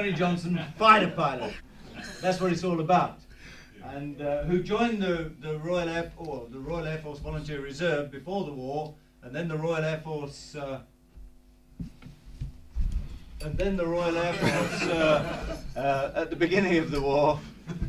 Johnnie Johnson, fighter pilot. That's what it's all about. And uh, who joined the, the Royal Air or the Royal Air Force Volunteer Reserve before the war, and then the Royal Air Force. Uh, and then the Royal Air Force, uh, uh at the beginning of the war,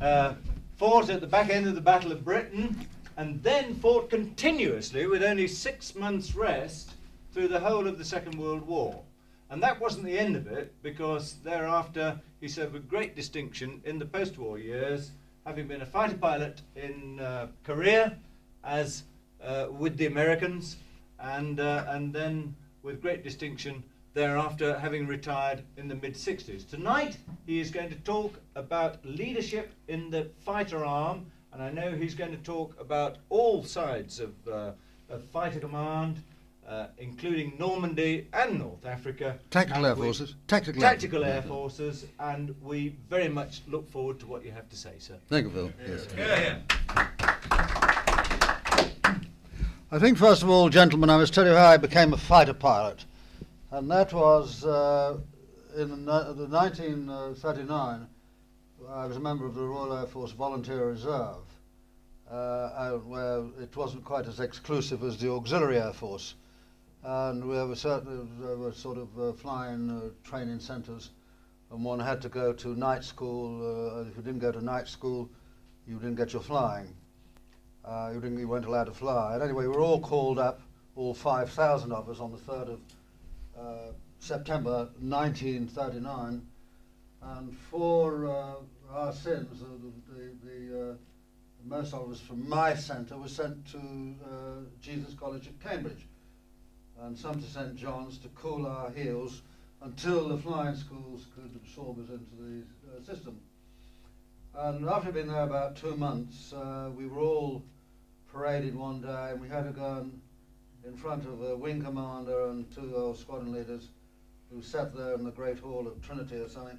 uh, fought at the back end of the Battle of Britain, and then fought continuously with only six months' rest through the whole of the Second World War. And that wasn't the end of it, because thereafter he served with great distinction in the post-war years, having been a fighter pilot in uh, Korea, as uh, with the Americans, and uh, and then with great distinction thereafter, having retired in the mid 60s. Tonight he is going to talk about leadership in the fighter arm, and I know he's going to talk about all sides of, uh, of fighter command uh, including Normandy and North Africa. Tactical Air Forces. Tactical, tactical Air Forces, and we very much look forward to what you have to say, sir. Thank you, Phil. Yes. Yeah, yeah. I think, first of all, gentlemen, I must tell you how I became a fighter pilot. And that was uh, in the, the 1939. I was a member of the Royal Air Force Volunteer Reserve, uh, where it wasn't quite as exclusive as the Auxiliary Air Force and we were, certain, there were sort of uh, flying uh, training centres, and one had to go to night school. Uh, if you didn't go to night school, you didn't get your flying. Uh, you, didn't, you weren't allowed to fly. And anyway, we were all called up, all 5,000 of us, on the 3rd of uh, September 1939, and for uh, our sins, the, the, most of us from my centre were sent to Jesus College at Cambridge and some to St John's to cool our heels until the flying schools could absorb us into the uh, system. And after being there about two months, uh, we were all paraded one day and we had to go in front of a wing commander and two old squadron leaders who sat there in the Great Hall of Trinity or something.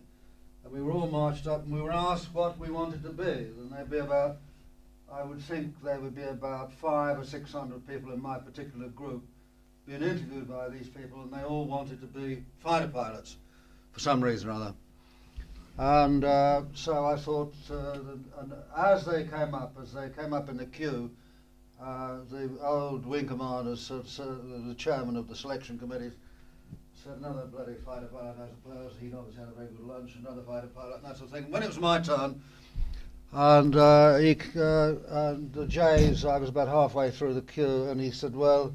And we were all marched up and we were asked what we wanted to be. And there'd be about, I would think there would be about five or six hundred people in my particular group being interviewed by these people, and they all wanted to be fighter pilots for some reason or other. And uh, so I thought, uh, as they came up, as they came up in the queue, uh, the old wing commanders, the chairman of the selection committee, said, another bloody fighter pilot, I suppose. He'd obviously had a very good lunch, another fighter pilot, and that sort of thing. When it was my turn, and, uh, he, uh, and the Jays, I was about halfway through the queue, and he said, well,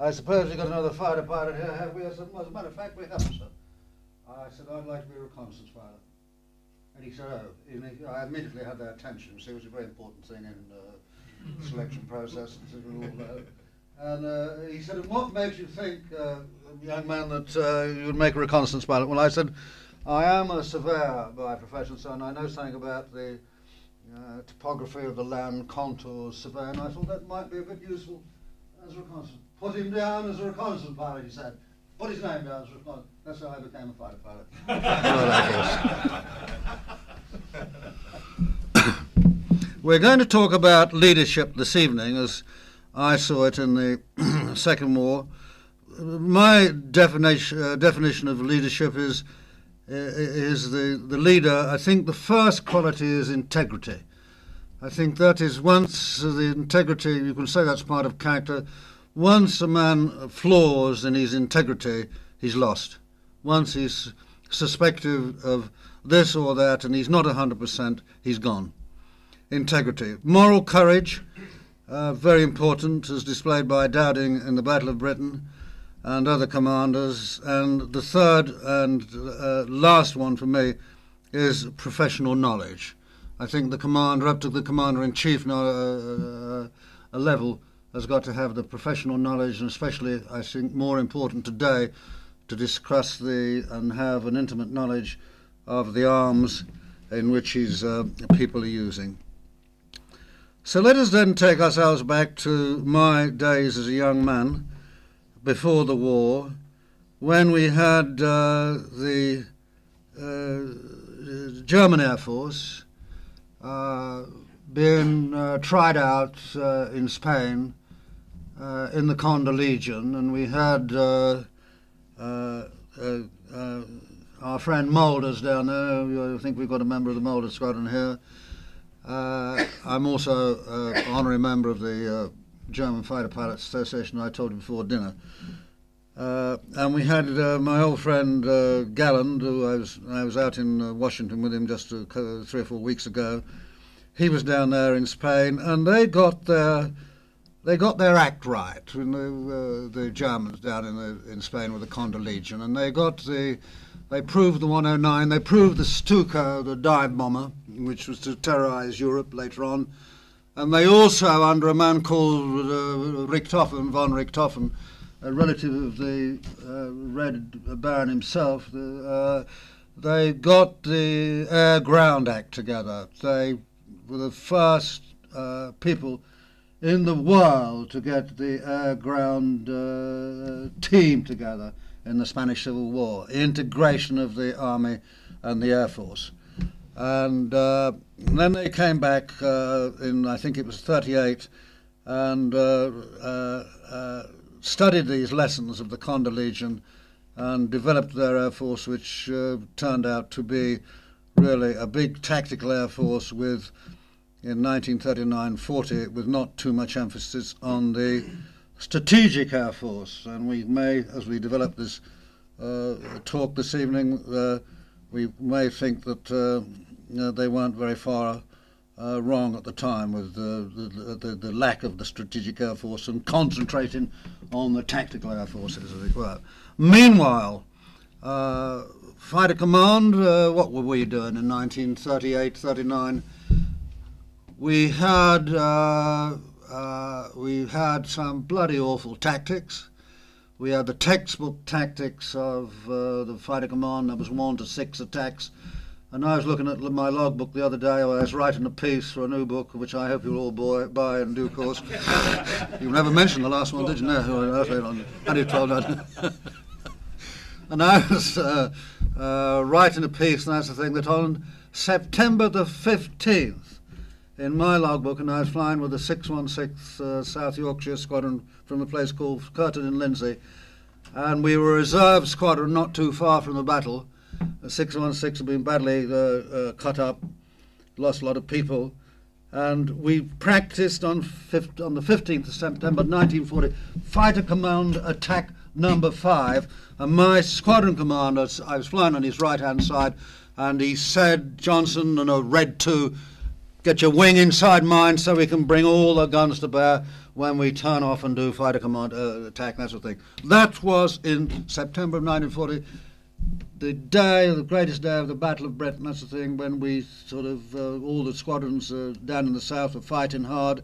I suppose you've got another fighter pilot here, have we? I said, well, as a matter of fact, we have, sir. I said, I'd like to be a reconnaissance pilot. And he said, oh. And he, I immediately had their attention, so it was a very important thing in uh, the selection process and all that. And uh, he said, what makes you think, uh, young man, that uh, you would make a reconnaissance pilot? Well, I said, I am a surveyor by profession, so I know something about the uh, topography of the land, contours, surveying. I thought that might be a bit useful as a reconnaissance Put him down as a reconnaissance pilot, he said. Put his name down as a reconnaissance. That's how I became a fighter pilot. We're going to talk about leadership this evening, as I saw it in the Second War. My definition, uh, definition of leadership is uh, is the, the leader. I think the first quality is integrity. I think that is once the integrity, you can say that's part of character. Once a man flaws in his integrity, he's lost. Once he's suspected of this or that and he's not 100%, he's gone. Integrity. Moral courage, uh, very important, as displayed by Dowding in the Battle of Britain and other commanders. And the third and uh, last one for me is professional knowledge. I think the commander, up to the commander in chief uh, uh, level, has got to have the professional knowledge, and especially, I think, more important today, to discuss the and have an intimate knowledge of the arms in which his uh, people are using. So let us then take ourselves back to my days as a young man before the war, when we had uh, the uh, German Air Force uh, being uh, tried out uh, in Spain uh, in the Condor Legion, and we had uh, uh, our friend Mölders down there. I think we've got a member of the Mölders squadron here. Uh, I'm also an honorary member of the uh, German Fighter Pilots Association. I told you before dinner. Uh, and we had uh, my old friend uh, Galland, who I was I was out in uh, Washington with him just three or four weeks ago. He was down there in Spain, and they got their they got their act right. Uh, the Germans down in the, in Spain with the Condor Legion, and they got the they proved the 109. They proved the Stuka, the dive bomber, which was to terrorise Europe later on. And they also, under a man called uh, Richthofen, von Richthofen, a relative of the uh, Red Baron himself, uh, they got the Air Ground Act together. They were the first uh, people in the world to get the air ground uh, team together in the Spanish Civil War, integration of the army and the air force. And uh, then they came back uh, in, I think it was 38, and uh, studied these lessons of the Condor Legion and developed their air force, which uh, turned out to be really a big tactical air force with, in 1939-40, with not too much emphasis on the strategic air force. And we may, as we develop this uh, talk this evening, uh, we may think that uh, you know, they weren't very far uh, wrong at the time with the, the, the, lack of the strategic air force and concentrating on the tactical air forces, as it were. Meanwhile, uh, fighter command, uh, what were we doing in 1938, 39? We had uh, uh, we had some bloody awful tactics. We had the textbook tactics of uh, the fighter command. There was one to six attacks and I was looking at my logbook the other day. I was writing a piece for a new book, which I hope you'll all buy, buy in due course. you never mentioned the last one, did you? No, I told that. and I was uh, uh, writing a piece, and that's the thing, that on September the 15th, in my logbook, and I was flying with the 616 uh, South Yorkshire Squadron from a place called Kirton in Lindsey, and we were a reserve squadron not too far from the battle. The 616 had been badly uh, uh, cut up, lost a lot of people, and we practiced on, on the 15th of September 1940 Fighter Command Attack Number 5, and my squadron commander, I was flying on his right-hand side, and he said, Johnson, and a Red 2, get your wing inside mine so we can bring all the guns to bear when we turn off and do fighter command uh, attack, that sort of thing. That was in September of 1940 the day, the greatest day of the Battle of Britain, that's the thing, when we sort of, uh, all the squadrons uh, down in the south were fighting hard,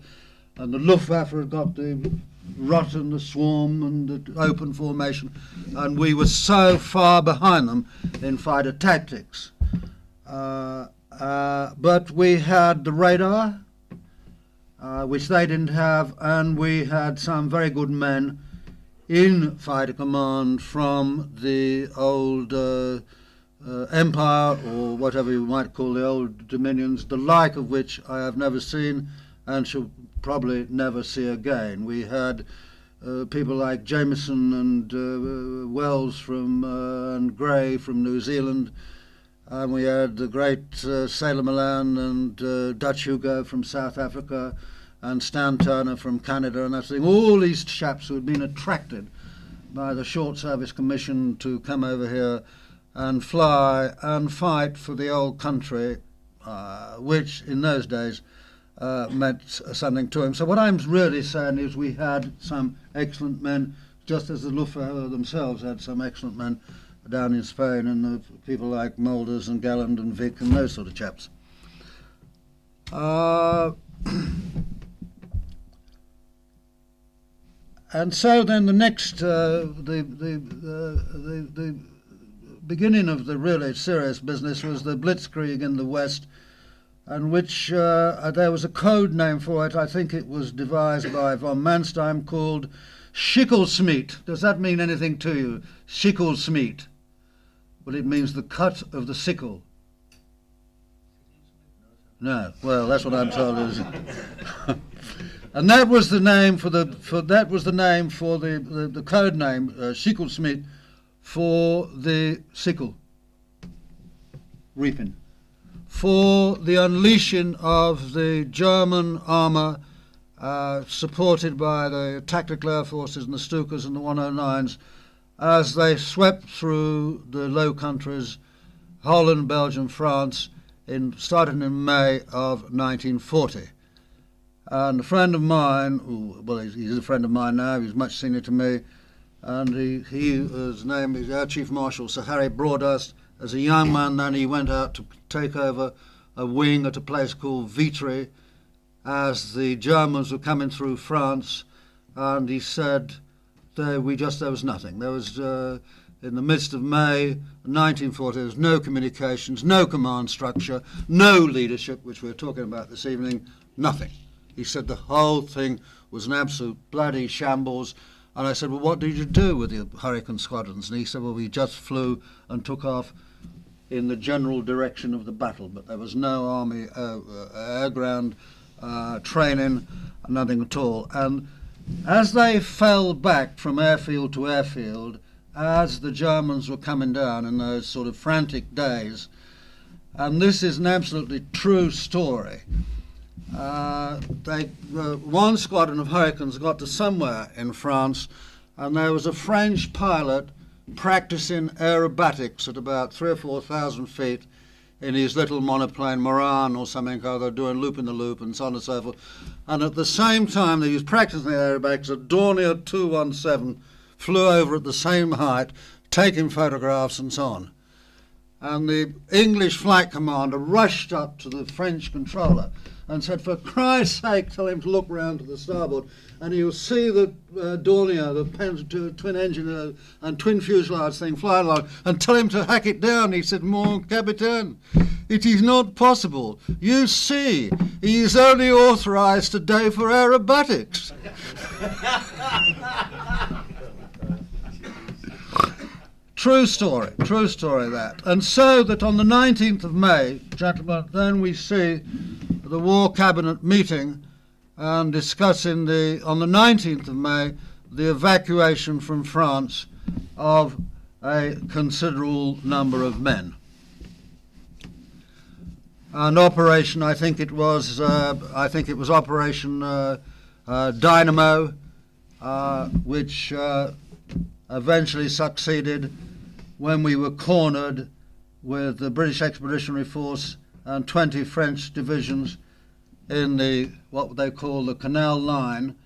and the Luftwaffe had got the rot and the swarm and the open formation, and we were so far behind them in fighter tactics. Uh, uh but we had the radar, uh, which they didn't have, and we had some very good men in fighter command from the old uh, uh, empire or whatever you might call the old dominions, the like of which I have never seen and shall probably never see again. We had uh, people like Jameson and Wells from and Gray from New Zealand, and we had the great uh, Sailor Malan and Dutch Hugo from South Africa and Stan Turner from Canada and that thing. All these chaps who had been attracted by the Short Service Commission to come over here and fly and fight for the old country, uh, which in those days uh, meant something to him. So what I'm really saying is we had some excellent men, just as the Luftwaffe themselves had some excellent men down in Spain, and the people like Mölders and Galland and Wick and those sort of chaps. Uh, and so then the next, uh, the, the, uh, the, the beginning of the really serious business was the Blitzkrieg in the West, and which uh, there was a code name for it. I think it was devised by von Manstein called Sichelschnitt. Does that mean anything to you? Sichelschnitt. Well, it means the cut of the sickle. No, well, that's what I'm told. Is and that was the name for the for that was the name for the the, the code name uh, Sichelschnitt for the sickle. reaping for the unleashing of the German armour uh, supported by the tactical air forces and the Stukas and the 109s as they swept through the Low Countries, Holland, Belgium, France, in, starting in May of 1940. And a friend of mine, well, he's, he's, a friend of mine now, he's much senior to me, and he, he his name is Air Chief Marshal Sir Harry Broadhurst. As a young man, then he went out to take over a wing at a place called Vitry as the Germans were coming through France, and he said, there, we just there was nothing. There was uh, in the midst of May 1940, there was no communications, no command structure, no leadership, which we're talking about this evening, nothing. He said the whole thing was an absolute bloody shambles. And I said, well, what did you do with the Hurricane squadrons? And he said, well, we just flew and took off in the general direction of the battle, but there was no army uh, uh, air ground uh, training, nothing at all. And as they fell back from airfield to airfield, as the Germans were coming down in those sort of frantic days, and this is an absolutely true story. Uh, they, uh, one squadron of Hurricanes got to somewhere in France, and there was a French pilot practicing aerobatics at about three or four thousand feet in his little monoplane Morane or something or other, doing loop in the loop and so on and so forth. And at the same time that he was practicing the aerobatics, a Dornier 217 flew over at the same height, taking photographs and so on. And the English flight commander rushed up to the French controller and said, For Christ's sake, tell him to look round to the starboard, and he'll see the uh, Dornier, the twin engine uh, and twin fuselage thing fly along, and tell him to hack it down. He said, Mon capitaine, it is not possible. You see, he is only authorized today for aerobatics. True story, true story that. And so that on the 19th of May, gentlemen, then we see the War Cabinet meeting and discussing the, on the 19th of May, the evacuation from France of a considerable number of men. An operation, I think it was, uh, I think it was Operation uh, uh, Dynamo, uh, which uh, eventually succeeded when we were cornered with the British Expeditionary Force and 20 French divisions in the what they call the Canal Line.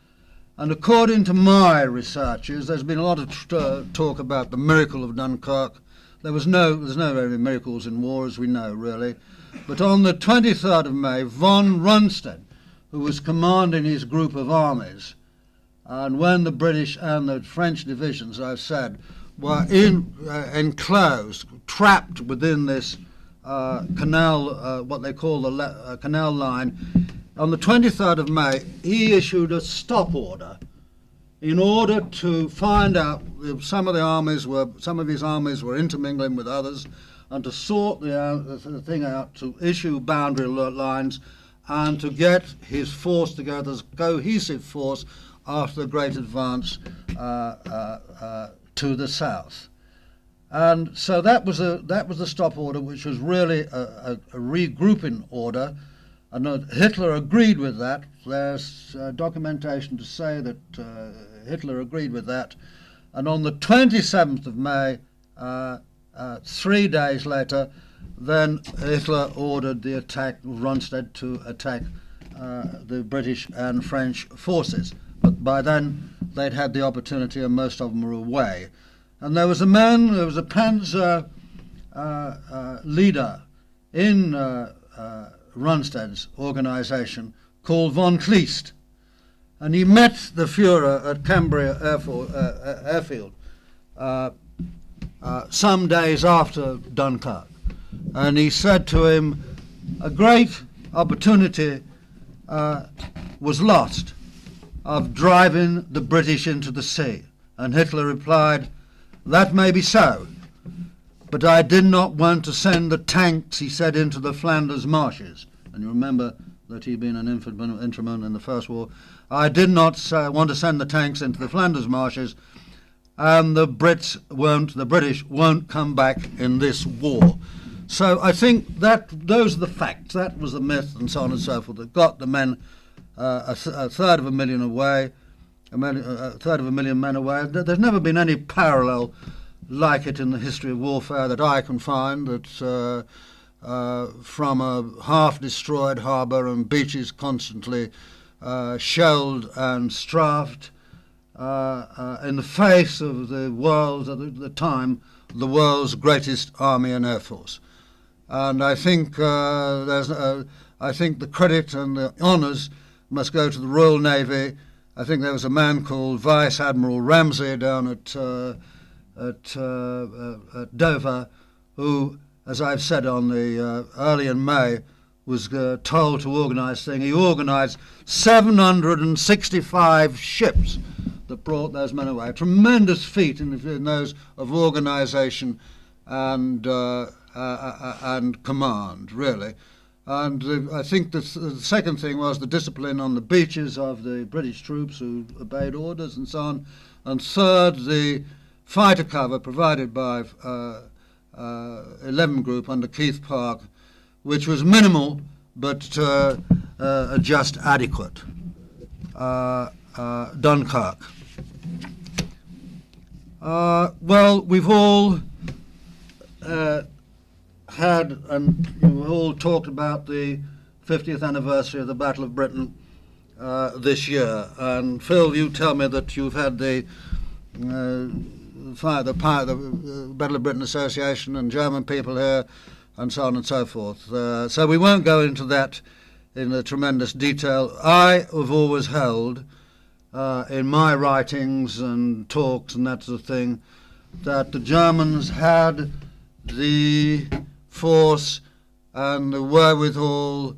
And according to my researches, there's been a lot of uh, talk about the miracle of Dunkirk. There was no, there's no very miracles in war, as we know, really. But on the 23rd of May, von Rundstedt, who was commanding his group of armies, and when the British and the French divisions, I've said, were in, uh, enclosed, trapped within this uh, canal, uh, what they call the uh, canal line, on the 23rd of May, he issued a stop order in order to find out if some of the armies were, some of his armies were intermingling with others, and to sort the, uh, the thing out, to issue boundary lines, and to get his force together as a cohesive force after the great advance uh, uh, to the south. And so that was a that was the stop order, which was really a, a, a regrouping order, and uh, Hitler agreed with that. There's uh, documentation to say that uh, Hitler agreed with that, and on the 27th of May, uh, uh, three days later, then Hitler ordered the attack Rundstedt to attack uh, the British and French forces. But by then, they'd had the opportunity, and most of them were away. And there was a man, there was a Panzer uh, uh, leader in uh, uh Rundstedt's organization called von Kleist. And he met the Fuhrer at Cambrai Airfo- uh, Airfield uh, some days after Dunkirk. And he said to him, A great opportunity was lost of driving the British into the sea. And Hitler replied, that may be so. But I did not want to send the tanks, he said, into the Flanders marshes. And you remember that he'd been an infantryman in the First War. I did not uh, want to send the tanks into the Flanders marshes, and the Brits won't, the British won't come back in this war. So I think that those are the facts. That was the myth, and so on and so forth, that got the men uh, a, a, third of a million away, a, million, a, third of a million men away. There's never been any parallel like it in the history of warfare that I can find. That uh, uh, from a half-destroyed harbour and beaches constantly uh, shelled and strafed uh, uh, in the face of the world at the, the, time, the world's greatest army and air force. And I think uh, there's, I think the credit and the honours must go to the Royal Navy. I think there was a man called Vice Admiral Ramsay down at at, at Dover who as I've said on the uh, early in May, was uh, told to organise thing. He organised 765 ships that brought those men away. A tremendous feat in, in those of organisation and uh, uh, uh, and command, really. And I think the, the, second thing was the discipline on the beaches of the British troops who obeyed orders and so on. And third, the fighter cover provided by uh, uh, 11 group under Keith Park, which was minimal but uh, uh, just adequate. Dunkirk. well, we've all had, and we've all talked about the 50th anniversary of the Battle of Britain uh, this year. And Phil, you tell me that you've had the uh, fire, the, the uh, Battle of Britain Association and German people here, and so on and so forth. Uh, so we won't go into that in a tremendous detail. I have always held, uh, in my writings and talks and that sort of thing, that the Germans had the force and the wherewithal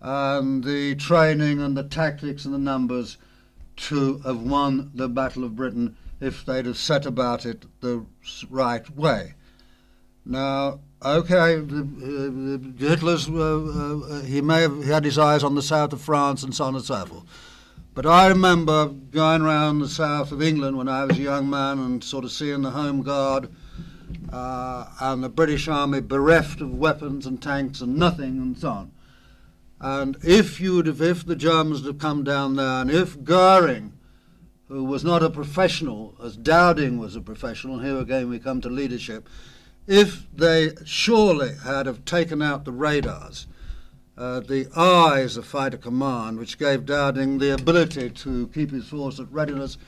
and the training and the tactics and the numbers to have won the Battle of Britain if they'd have set about it the right way. Now, okay, the, uh, Hitler's, uh, uh, he may have had his eyes on the south of France and so on and so forth. But I remember going around the south of England when I was a young man and sort of seeing the Home Guard uh, and the British Army bereft of weapons and tanks and nothing and so on. And if you'd have, if the Germans had come down there and if Goering who was not a professional, as Dowding was a professional, here again we come to leadership, if they surely had have taken out the radars, uh, the eyes of fighter command, which gave Dowding the ability to keep his force at readiness,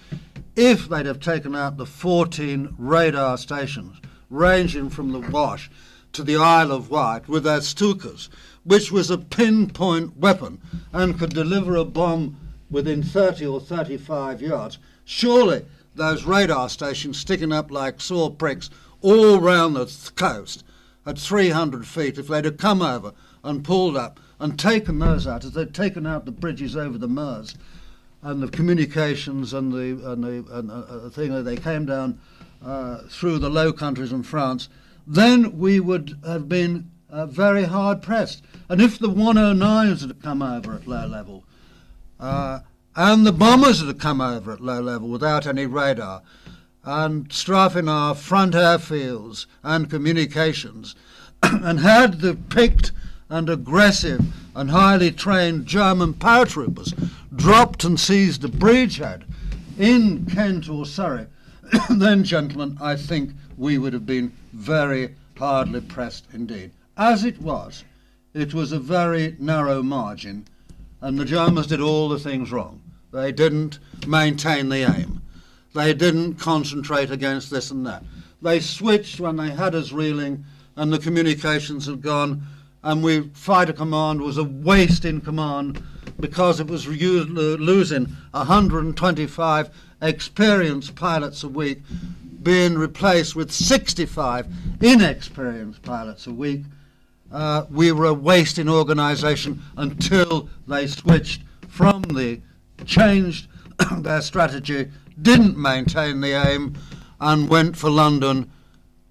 if they'd have taken out the 14 radar stations, ranging from the Wash to the Isle of Wight with their Stukas, which was a pinpoint weapon and could deliver a bomb within 30 or 35 yards. Surely those radar stations sticking up like sore pricks all round the coast at 300 feet, if they'd have come over and pulled up and taken those out, as they'd taken out the bridges over the Meuse and the communications and the, and the, and, uh, uh thing that they came down uh, through the Low Countries and France, then we would have been uh, very hard pressed. And if the 109s had come over at low level, uh, and the bombers had come over at low level without any radar and strafing our front airfields and communications and had the picked and aggressive and highly trained German paratroopers dropped and seized a bridgehead in Kent or Surrey, then, gentlemen, I think we would have been very hardly pressed indeed. As it was, it was a very narrow margin and the Germans did all the things wrong. They didn't maintain the aim. They didn't concentrate against this and that. They switched when they had us reeling and the communications had gone and we fighter command was a waste in command because it was losing 125 experienced pilots a week being replaced with 65 inexperienced pilots a week uh, we were a waste in organisation until they switched from the changed their strategy, didn't maintain the aim, and went for London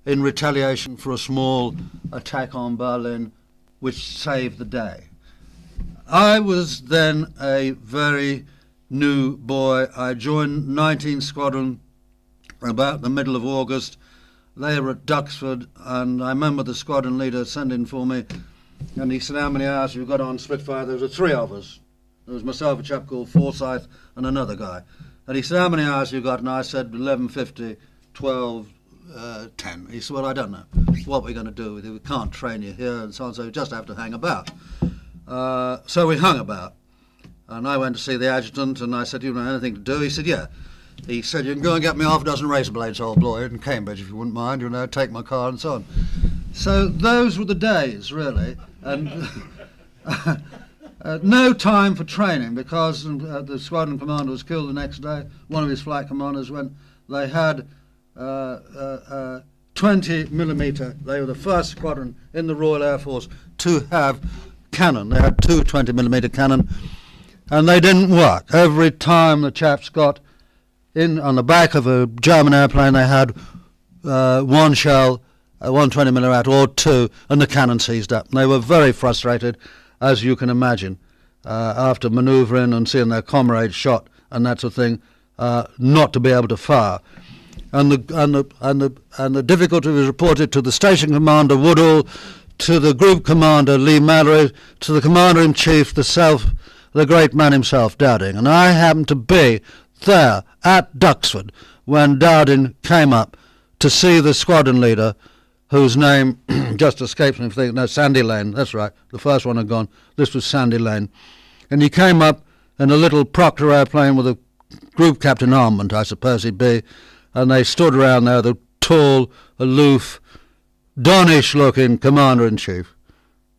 in retaliation for a small attack on Berlin, which saved the day. I was then a very new boy. I joined 19 Squadron about the middle of August they were at Duxford, and I remember the squadron leader sending for me, and he said, "How many hours have you got on Spitfire?" There was three of us. There was myself, a chap called Forsyth, and another guy. And he said, "How many hours have you got?" And I said, "11.50, 12, uh, 10." He said, "Well, I don't know. What we're going to do with you? We can't train you here, and so on. So we just have to hang about." Uh, so we hung about, and I went to see the adjutant, and I said, "You know anything to do?" He said, "Yeah." He said, "You can go and get me half a dozen razor blades, old boy, in Cambridge, if you wouldn't mind. You know, take my car and so on." So those were the days, really, and. Uh, no time for training because uh, the squadron commander was killed the next day. One of his flight commanders, when they had uh, uh, uh 20 millimeter, they were the first squadron in the Royal Air Force to have cannon. They had two 20 millimeter cannon, and they didn't work. Every time the chaps got in on the back of a German airplane, they had uh, one shell, one 20 millimeter or two, and the cannon seized up. And they were very frustrated as you can imagine, uh, after manoeuvring and seeing their comrades shot and that sort of thing, uh, not to be able to fire. And the, and, the, and, the, and the difficulty was reported to the station commander Woodhall, to the group commander Leigh-Mallory, to the commander in chief, the self, the great man himself, Dowding. And I happened to be there at Duxford when Dowding came up to see the squadron leader whose name just escapes me. No, Sandy Lane. That's right. The first one had gone. This was Sandy Lane, and he came up in a little Proctor airplane with a group captain armament, I suppose he'd be, and they stood around there, the tall, aloof, donnish-looking commander-in-chief,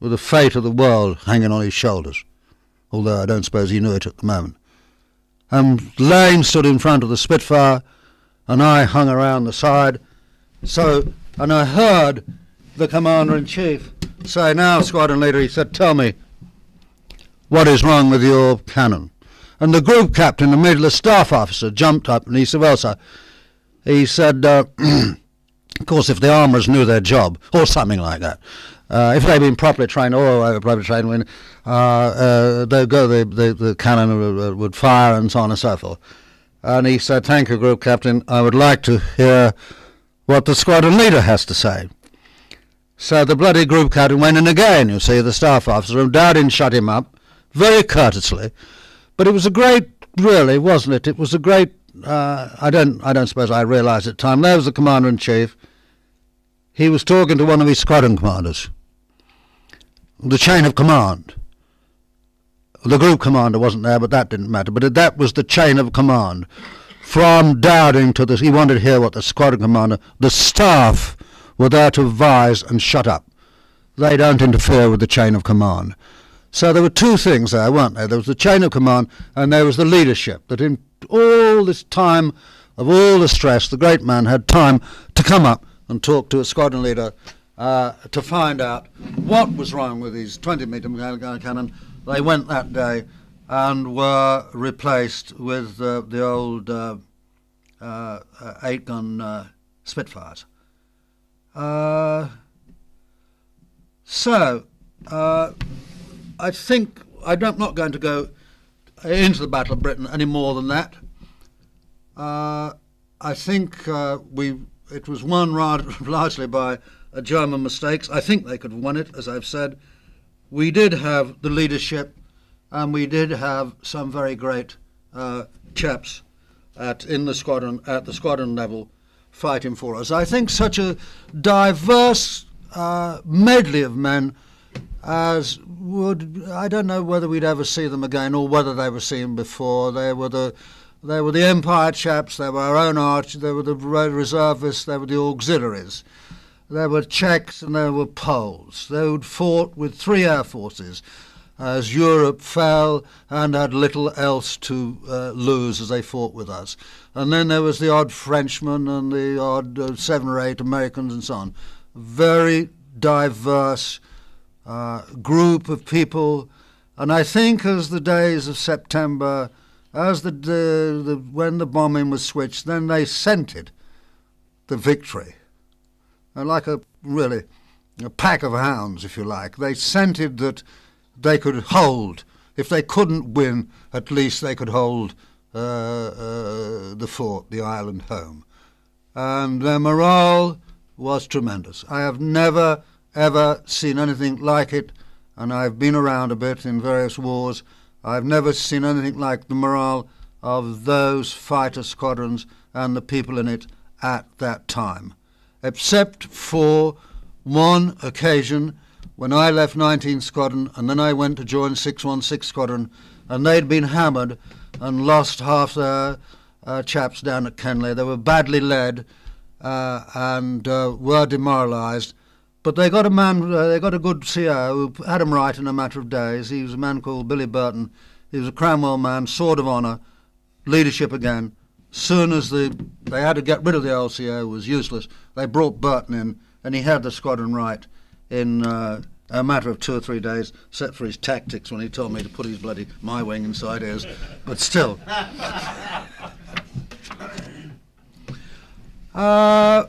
with the fate of the world hanging on his shoulders, although I don't suppose he knew it at the moment. And Lane stood in front of the Spitfire, and I hung around the side. So and I heard the commander in chief say, Now, squadron leader, he said, Tell me, what is wrong with your cannon? And the group captain, the middle staff officer, jumped up and he said, Well, sir, he said, uh, Of course, if the armourers knew their job, or something like that, uh, if they'd been properly trained or over properly trained, when uh, uh, they'd go, the, the, the cannon would, would fire and so on and so forth. And he said, Thank you, group captain. I would like to hear what the squadron leader has to say. So the bloody group captain went in again, you see, the staff officer, and Dowding shut him up, very courteously. But it was a great, really, wasn't it? It was a great, uh, I don't I don't suppose I realised at the time, there was the commander-in-chief. He was talking to one of his squadron commanders. The chain of command. The group commander wasn't there, but that didn't matter. But that was the chain of command from Dowding to this. He wanted to hear what the squadron commander, the staff, were there to advise and shut up. They don't interfere with the chain of command. So there were two things there, weren't there? There was the chain of command and there was the leadership. That in all this time of all the stress, the great man had time to come up and talk to a squadron leader uh, to find out what was wrong with his 20 metre cannon. They went that day and were replaced with uh, the old uh, uh, eight gun uh, Spitfires. Uh, so, uh, I think I'm not going to go into the Battle of Britain any more than that. I think we it was won largely by German mistakes. I think they could have won it, as I've said. We did have the leadership and we did have some very great uh, chaps at in the squadron at the squadron level fighting for us. I think such a diverse uh, medley of men as would I don't know whether we'd ever see them again or whether they were seen before. They were the they were the Empire chaps. They were our own arch. They were the reservists. They were the auxiliaries. There were Czechs and there were Poles. They had fought with three air forces as Europe fell and had little else to uh, lose as they fought with us. And then there was the odd Frenchman and the odd uh, seven or eight Americans and so on. Very diverse uh, group of people. And I think as the days of September, as the, the, the when the bombing was switched, then they scented the victory. And like a really a pack of hounds, if you like, they scented that they could hold. If they couldn't win, at least they could hold uh, uh, the fort, the island home. And their morale was tremendous. I have never, ever seen anything like it, and I've been around a bit in various wars. I've never seen anything like the morale of those fighter squadrons and the people in it at that time, except for one occasion when I left 19 Squadron and then I went to join 616 Squadron, and they'd been hammered and lost half their uh, chaps down at Kenley. They were badly led uh, and uh, were demoralised. But they got a man, uh, they got a good CO who had them right in a matter of days. He was a man called Billy Burton. He was a Cranwell man, sword of honour, leadership again. Soon as the, they had to get rid of the old CO, it was useless. They brought Burton in, and he had the squadron right in uh, a matter of two or three days, except for his tactics when he told me to put his bloody my wing inside his. But still. Uh,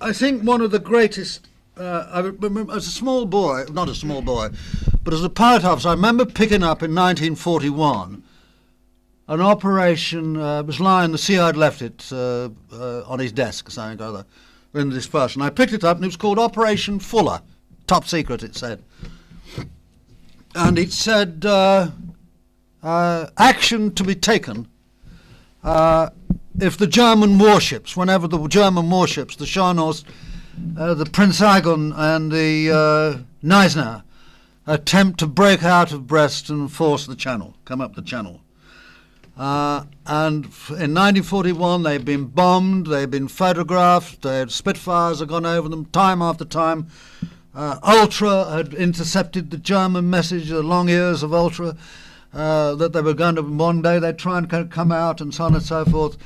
I think one of the greatest. Uh, I remember as a small boy, not a small boy, but as a pilot officer, I remember picking up in 1941 an operation. Uh, was lying. The CI had left it uh, uh, on his desk, or something or other, in the dispersion. I picked it up, and it was called Operation Fuller. Top secret, it said. And it said uh, action to be taken if the German warships, whenever the German warships, the Scharnhorst, uh, the Prinz Eugen, and the uh, Gneisenau, attempt to break out of Brest and force the channel, come up the channel. Uh, and in 1941, they've been bombed, they've been photographed, had Spitfires had gone over them time after time. Uh, Ultra had intercepted the German message, the long ears of Ultra, uh, that they were going to one day they'd try and come out and so on and so forth.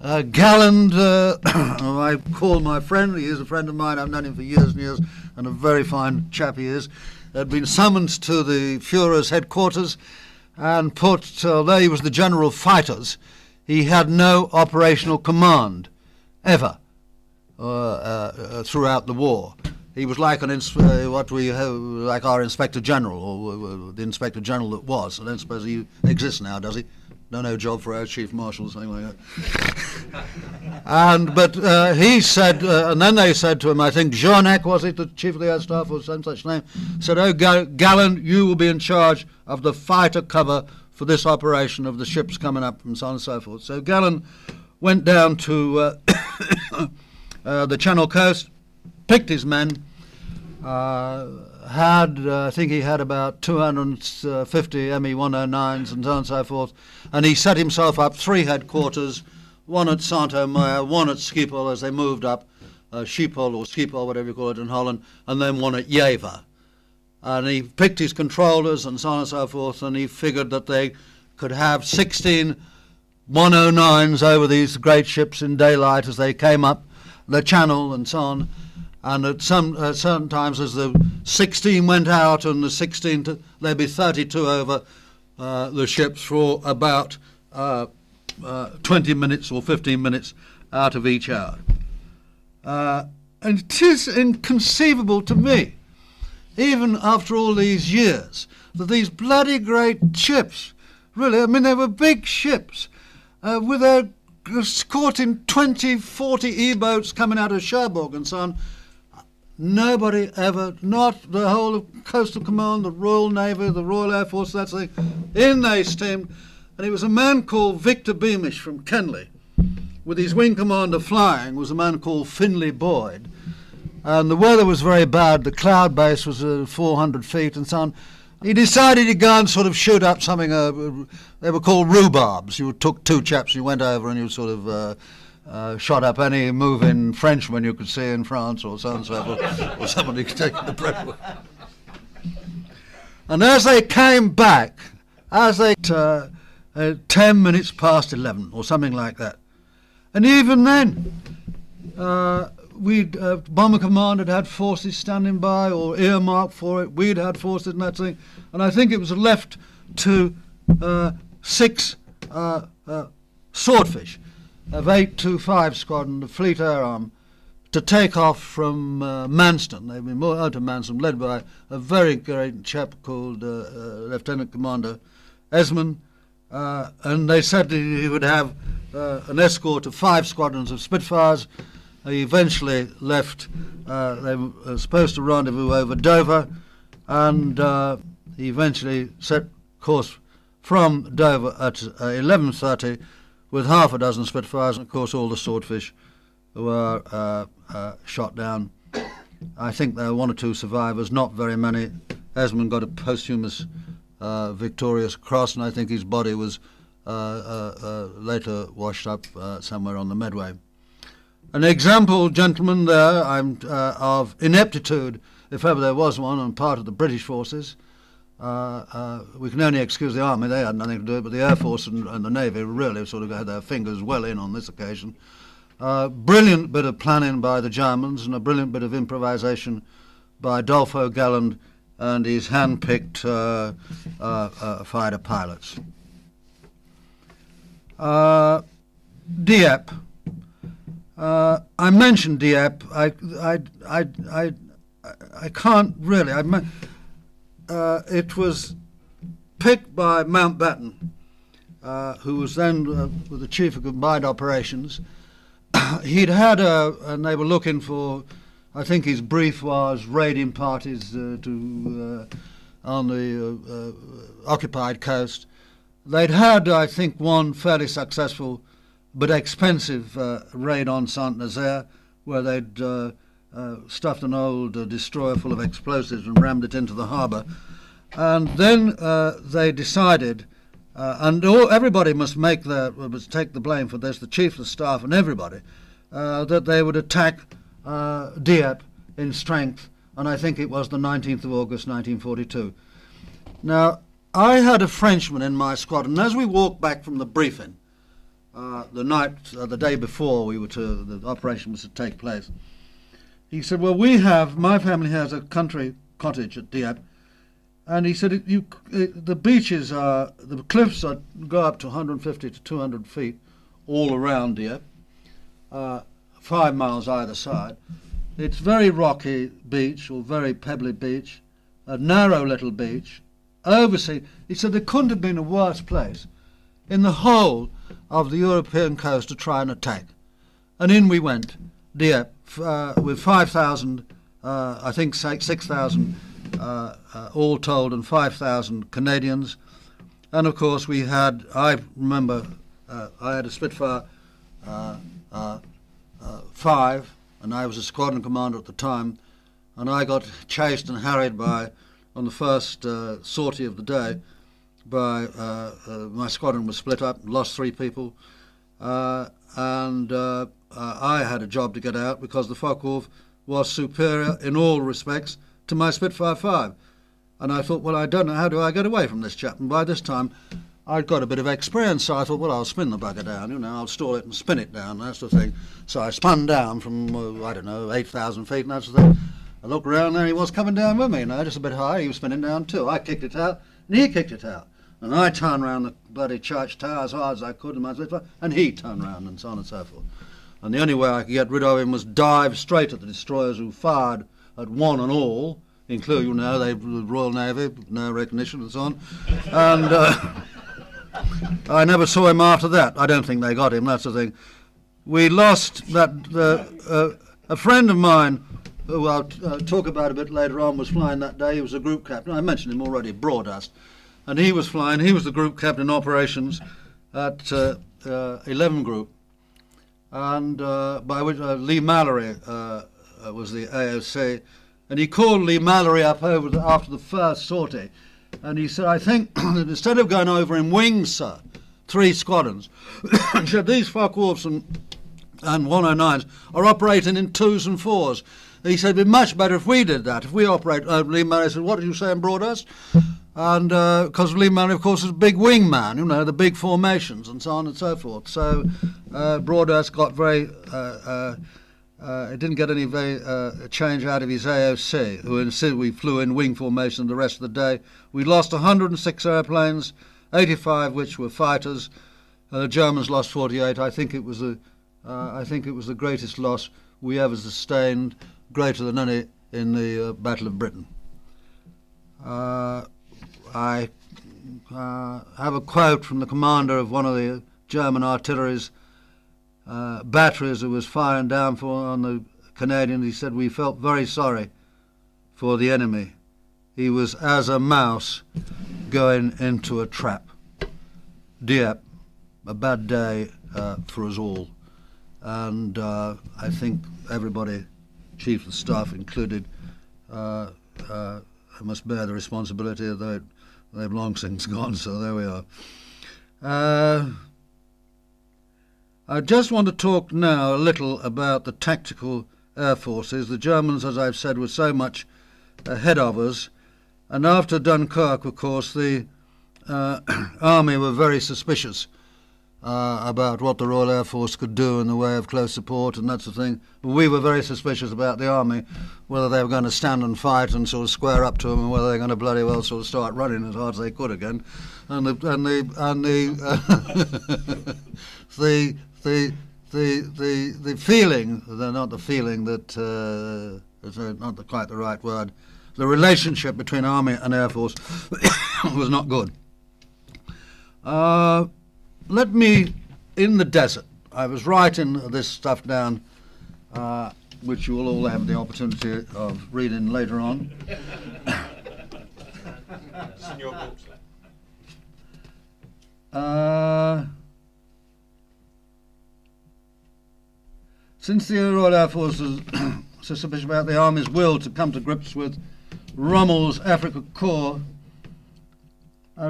Uh, Galland, uh, I call my friend, he is a friend of mine, I've known him for years and years, and a very fine chap he is, had been summoned to the Fuhrer's headquarters and put, although he was the general of fighters, he had no operational command, ever, uh, uh throughout the war. He was like an uh, what we have, like our inspector general, or uh, the inspector general that was. I don't suppose he exists now, does he? No no job for our chief marshal or something like that. and but uh, he said, uh, and then they said to him, I think Jarnac was it, the chief of the air staff or some such name, said, "Oh, Galland, you will be in charge of the fighter cover for this operation of the ships coming up and so on and so forth." So Galland went down to uh, uh the Channel coast, picked his men. Had, uh, I think he had about 250 ME-109s and so on and so forth, and he set himself up three headquarters, one at Saint Omer, one at Schiphol as they moved up, uh, Schiphol or Schiphol, whatever you call it in Holland, and then one at Jever. And he picked his controllers and so on and so forth, and he figured that they could have 16 109s over these great ships in daylight as they came up the channel and so on and at some uh, certain times as the 16 went out and the 16 to, there'd be 32 over uh, the ships for about uh, uh 20 minutes or 15 minutes out of each hour. Uh, and it is inconceivable to me, even after all these years, that these bloody great ships, really, I mean, they were big ships uh, with their escorting 20, 40 E-boats coming out of Cherbourg and so on, Nobody ever, not the whole of Coastal Command, the Royal Navy, the Royal Air Force, that's the in they steamed. And it was a man called Victor Beamish from Kenley. With his wing commander flying was a man called Finlay Boyd. And the weather was very bad. The cloud base was uh, 400 feet and so on. He decided to go and sort of shoot up something. Uh, they were called rhubarbs. You took two chaps, you went over and you sort of uh, uh, shot up any moving Frenchman you could see in France or so and or somebody take the away. And as they came back, as they uh, uh, ten minutes past eleven or something like that, and even then, uh, we uh, bomber command had had forces standing by or earmarked for it. We'd had forces and that thing, and I think it was left to uh, six uh, swordfish of 825 Squadron, the Fleet Air Arm, to take off from uh, Manston. They've been moved out of Manston, led by a very great chap called uh, uh, Lieutenant Commander Esmonde. and they said he would have an escort of five squadrons of Spitfires He eventually left. Uh, they were supposed to rendezvous over Dover, and uh, he eventually set course from Dover at 11:30 with half a dozen Spitfires, and of course all the swordfish were uh, uh, shot down. I think there were one or two survivors, not very many. Esmonde got a posthumous uh, Victoria Cross, and I think his body was uh, uh, uh, later washed up somewhere on the Medway. An example, gentlemen, there I'm, of ineptitude, if ever there was one, on part of the British forces. Uh, uh, we can only excuse the army; they had nothing to do with it. But the air force and, and the navy really sort of had their fingers well in on this occasion. Uh, brilliant bit of planning by the Germans and a brilliant bit of improvisation by Adolf Galland and his hand-picked uh, uh, fighter pilots. Dieppe. I mentioned Dieppe. I, I, I, I, I can't really. I uh, it was picked by Mountbatten, uh, who was then uh, the chief of combined operations. He'd had a, and they were looking for, I think his brief was raiding parties uh, to uh, on the occupied coast. They'd had, I think, one fairly successful but expensive raid on Saint Nazaire, where they'd uh, stuffed an old uh, destroyer full of explosives and rammed it into the harbour. And then uh, they decided, uh, and all, everybody must make their, must take the blame for this, the chief of staff and everybody, uh, that they would attack Dieppe in strength. And I think it was the 19th of August 1942. Now, I had a Frenchman in my squad, And as we walked back from the briefing, uh, the night, uh, the day before we were to, the operation was to take place, he said, well, we have, my family has a country cottage at Dieppe, and he said, you, it, the beaches are, the cliffs are, go up to 150 to 200 feet all around Dieppe, uh, five miles either side. It's very rocky beach or very pebbly beach, a narrow little beach, oversea. He said there couldn't have been a worse place in the whole of the European coast to try and attack. And in we went, Dieppe, uh, with 5,000, uh, I think 6,000 uh, uh, all told, and 5,000 Canadians. And of course, we had, I remember, uh, I had a Spitfire uh, 5, and I was a squadron commander at the time, and I got chased and harried by, on the first sortie of the day, by my squadron was split up, lost three people, and uh, I had a job to get out because the Focke-Wulf was superior in all respects to my Spitfire 5. And I thought, well, I don't know, how do I get away from this chap? And by this time, I'd got a bit of experience, so I thought, well, I'll spin the bugger down, you know, I'll stall it and spin it down, that's the thing. So I spun down from, uh, I don't know, 8,000 feet, and that's the thing. I looked around, there he was coming down with me, you know, just a bit higher, he was spinning down too. I kicked it out, and he kicked it out. And I turned round the bloody church tower as hard as I could, and, my, and he turned round, and so on and so forth and the only way I could get rid of him was dive straight at the destroyers who fired at one and all, including, you know, they, the Royal Navy, no recognition and so on. And uh, I never saw him after that. I don't think they got him, that's the thing. We lost that, uh, uh, a friend of mine, who I'll uh, talk about a bit later on, was flying that day. He was a group captain. I mentioned him already, Broadhurst. And he was flying, he was the group captain in operations at uh, uh, 11 Group and uh, by which uh, Leigh-Mallory uh, was the AOC, and he called Leigh-Mallory up over the, after the first sortie, and he said, "I think that instead of going over in wings, sir, three squadrons, he said these Focke-Wulfs and and 109s are operating in twos and fours." He said it'd be much better if we did that. If we operate, uh, Leigh-Mallory said, "What did you say in Broadhurst?" And because uh, of course, is a big wing man, you know, the big formations and so on and so forth. So uh, Broadhurst got very, uh, uh, uh it didn't get any very uh, change out of his AOC, who insisted we flew in wing formation the rest of the day. We lost 106 airplanes, 85 which were fighters. the Germans lost 48. I think it was the, I think it was the greatest loss we ever sustained, greater than any in the Battle of Britain. I uh, have a quote from the commander of one of the German artillery's uh, batteries that was firing down for, on the Canadians, he said, We felt very sorry for the enemy. He was as a mouse going into a trap. Dieppe, a bad day uh, for us all. And uh, I think everybody, Chief of Staff included, uh, uh, must bear the responsibility, although it, they've long since gone, so there we are. Uh, I just want to talk now a little about the tactical air forces. The Germans, as I've said, were so much ahead of us. And after Dunkirk, of course, the uh, army were very suspicious uh, about what the Royal Air Force could do in the way of close support and that sort of thing. We were very suspicious about the army, whether they were going to stand and fight and sort of square up to them, and whether they were going to bloody well sort of start running as hard as they could again. And the and the and the uh, the, the the the the feeling, not the feeling that uh, is not the, quite the right word. The relationship between army and air force was not good. Uh, let me, in the desert, I was writing this stuff down, uh, which you will all have the opportunity of reading later on. uh, since the Royal Air Force was suspicious about the Army's will to come to grips with Rommel's Africa Korps,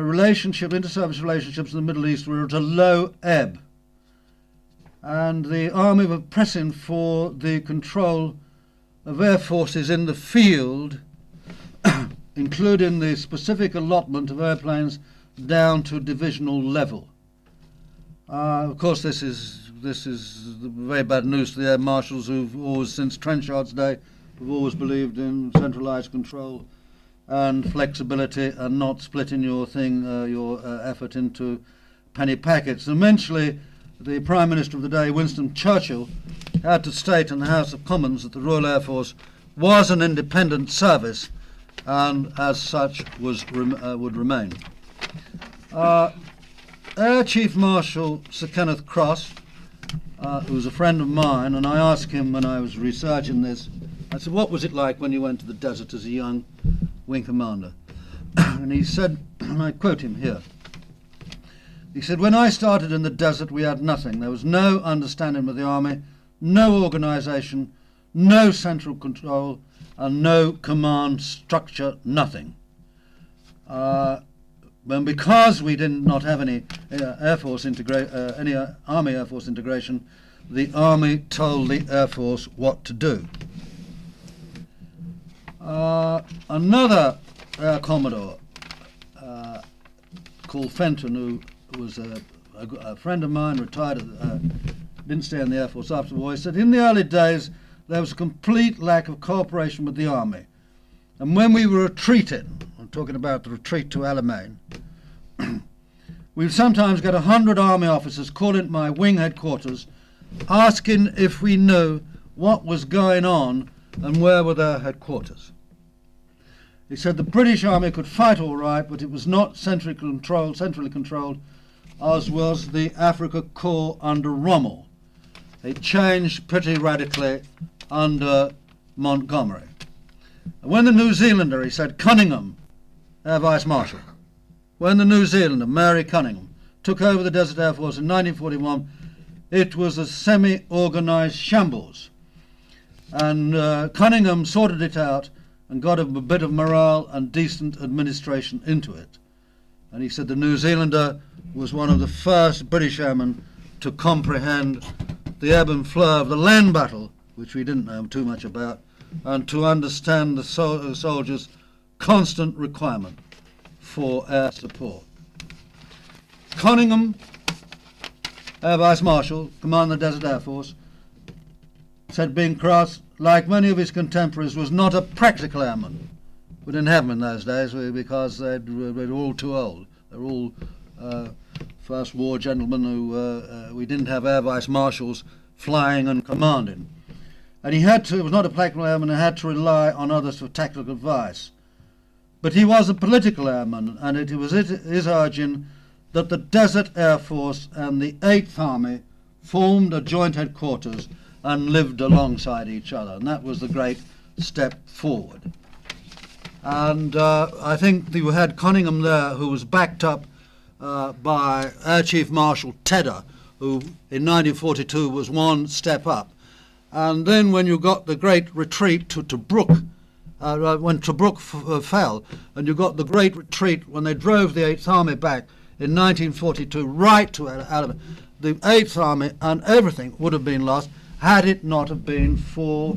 relationship, inter-service relationships in the Middle East were at a low ebb. And the army were pressing for the control of air forces in the field, including the specific allotment of airplanes down to divisional level. Uh, of course, this is this is very bad news to the air marshals who've always, since Trenchard's day, have always believed in centralised control and flexibility and not splitting your thing, uh, your uh, effort into penny packets. Eventually, the Prime Minister of the day, Winston Churchill, had to state in the House of Commons that the Royal Air Force was an independent service and as such was rem uh, would remain. Uh, Air Chief Marshal Sir Kenneth Cross, uh, who was a friend of mine, and I asked him when I was researching this, I said, what was it like when you went to the desert as a young wing commander. and he said, and I quote him here. He said, When I started in the desert, we had nothing. There was no understanding with the army, no organisation, no central control, and no command structure, nothing. Uh, and because we did not have any uh, air force integra- uh, any uh, army air force integration, the army told the air force what to do. Uh, another Air Commodore uh, called Fenton, who was a, a, a, friend of mine, retired, uh, didn't stay in the Air Force after the war, he said, in the early days, there was a complete lack of cooperation with the Army. And when we were retreating, I'm talking about the retreat to Alamein, we'd sometimes get a hundred Army officers calling at my wing headquarters asking if we knew what was going on and where were their headquarters. He said the British Army could fight all right, but it was not centrally controlled, centrally controlled, as was the Africa Korps under Rommel. It changed pretty radically under Montgomery. When the New Zealander, he said, Coningham, Air Vice Marshal, when the New Zealander, Mary Coningham, took over the Desert Air Force in 1941, it was a semi-organized shambles. And uh, Coningham sorted it out and got a bit of morale and decent administration into it. And he said the New Zealander was one of the first British airmen to comprehend the ebb and flow of the land battle, which we didn't know too much about, and to understand the sol soldiers' constant requirement for air support. Coningham, Air Vice Marshal, Commander of the Desert Air Force, said Bing Cross, like many of his contemporaries, was not a practical airman. We didn't have them in those days because they were all too old. They were all uh, first war gentlemen who uh, uh, we didn't have air vice marshals flying and commanding. And he had to, it was not a practical airman, he had to rely on others for tactical advice. But he was a political airman, and it was his urging that the Desert Air Force and the 8th Army formed a joint headquarters and lived alongside each other. And that was the great step forward. And uh, I think you had Coningham there, who was backed up uh, by Air Chief Marshal Tedder, who in 1942 was one step up. And then when you got the great retreat to Tobruk, uh, when Tobruk uh, fell, and you got the great retreat when they drove the Eighth Army back in 1942 right to Alamein, the Eighth Army and everything would have been lost had it not have been for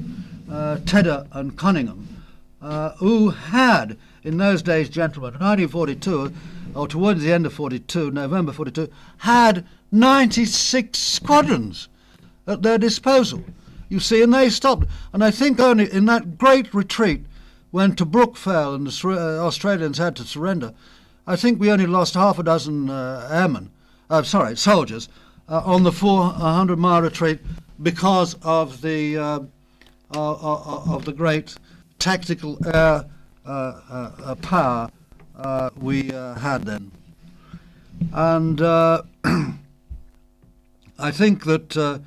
uh, Tedder and Coningham, uh, who had, in those days, gentlemen, in 1942, or towards the end of 42, November 42, had 96 squadrons at their disposal. You see, and they stopped. And I think only in that great retreat, when Tobruk fell and the uh, Australians had to surrender, I think we only lost half a dozen uh, airmen, uh, sorry, soldiers, uh, on the 400 mile retreat because of the uh, of the great tactical air power we had then. And I think that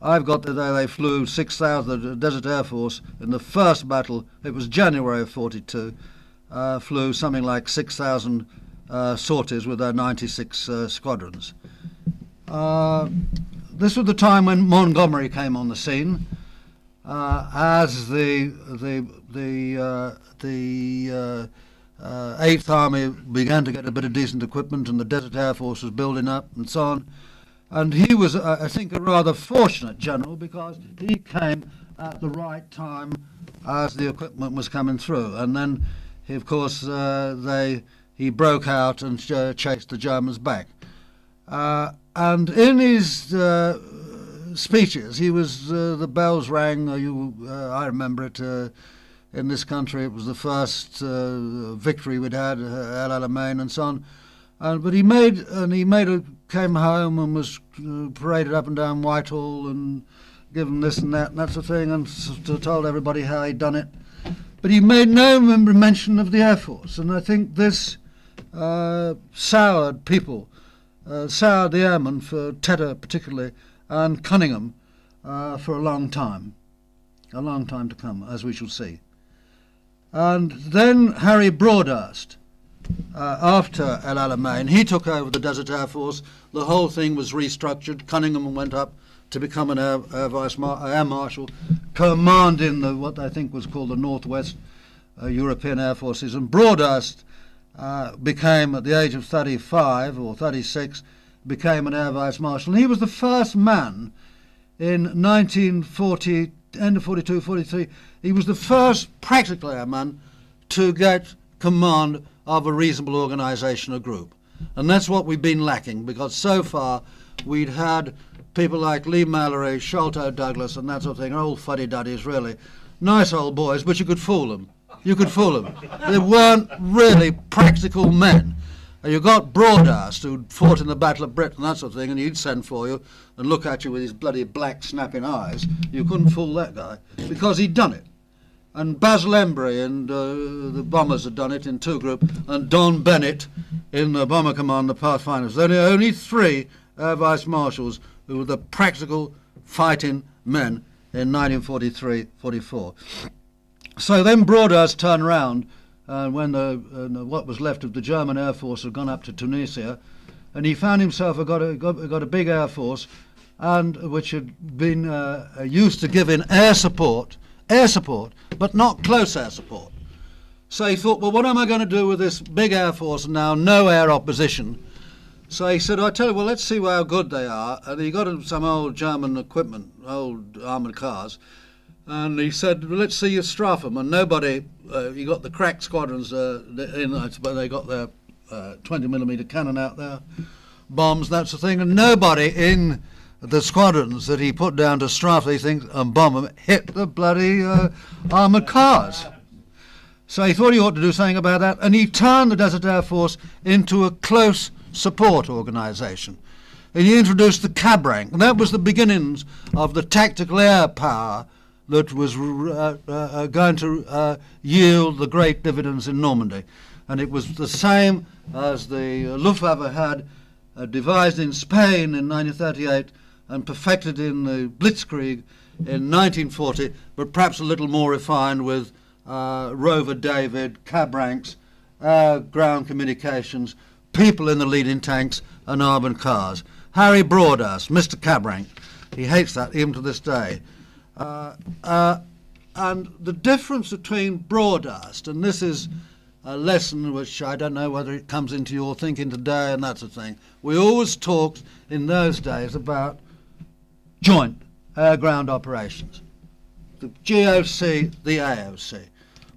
I've got that they flew 6,000, Desert Air Force, in the first battle, it was January of 42, uh, flew something like 6,000 uh, sorties with their 96 uh, squadrons. Uh, this was the time when Montgomery came on the scene uh, as the, the, the, uh, the Eighth Army began to get a bit of decent equipment and the Desert Air Force was building up and so on. And he was, uh, I think, a rather fortunate general because he came at the right time as the equipment was coming through. And then, he, of course, uh, they he broke out and uh, chased the Germans back. Uh, and in his uh, speeches, he was uh, the bells rang. you, I remember it. in this country, it was the first victory we'd had, at Alamein and so on. And, but he made and he made a came home and was uh, paraded up and down Whitehall and given this and that and that sort of thing and told everybody how he'd done it. But he made no mention of the Air Force, and I think this uh, soured people, uh, soured the airmen for Tedder particularly, and Coningham uh, for a long time, a long time to come, as we shall see. And then Harry Broadhurst, uh, after El Alamein, he took over the Desert Air Force. The whole thing was restructured. Coningham went up to become an air, air vice mar air marshal, commanding the, what I think was called the Northwest uh, European Air Forces. And Broadhurst uh, became, at the age of 35 or 36, became an air vice marshal. And he was the first man in 1940, end of 42, 43, he was the first practical airman to get command of a reasonable organisation or group. And that's what we've been lacking because so far we'd had people like Leigh-Mallory, Sholto Douglas, and that sort of thing, old fuddy duddies, really. Nice old boys, but you could fool them. You could fool them. They weren't really practical men. And you got Broadhurst, who'd fought in the Battle of Britain, that sort of thing, and he'd send for you and look at you with his bloody black snapping eyes. You couldn't fool that guy because he'd done it and Basil Embry and uh, the bombers had done it in two group, and Don Bennett in the bomber command, the Pathfinders. There were only three air vice marshals who were the practical fighting men in 1943-44. So then Broadhurst turned round uh, when the, uh, what was left of the German Air Force had gone up to Tunisia, and he found himself got a, got, got a big air force, and which had been uh, used to giving air support air support, but not close air support. So he thought, well, what am I going to do with this big air force now, no air opposition? So he said, I tell you, well, let's see how good they are. And he got some old German equipment, old armoured cars, and he said, well, let's see you strafe them." And nobody, uh, he got the crack squadrons uh, in, but they got their uh, 20 millimeter cannon out there, bombs, that sort of thing, and nobody in the squadrons that he put down to strafe these things and bomb them hit the bloody uh, armoured cars. So he thought he ought to do something about that, and he turned the Desert Air Force into a close support organisation. And he introduced the cab rank, and that was the beginnings of the tactical air power that was uh, uh, uh, going to uh, yield the great dividends in Normandy. And it was the same as the Luftwaffe had uh, devised in Spain in 1938 and perfected in the Blitzkrieg in 1940, but perhaps a little more refined with uh, Rover David, cab ranks, ground communications, people in the leading tanks, and armoured cars. Harry Broadhurst, Mr. Cabrank, he hates that even to this day. Uh, uh, and the difference between Broadhurst, and this is a lesson which I don't know whether it comes into your thinking today and that sort of thing. We always talked in those days about joint air ground operations. The GOC, the AOC.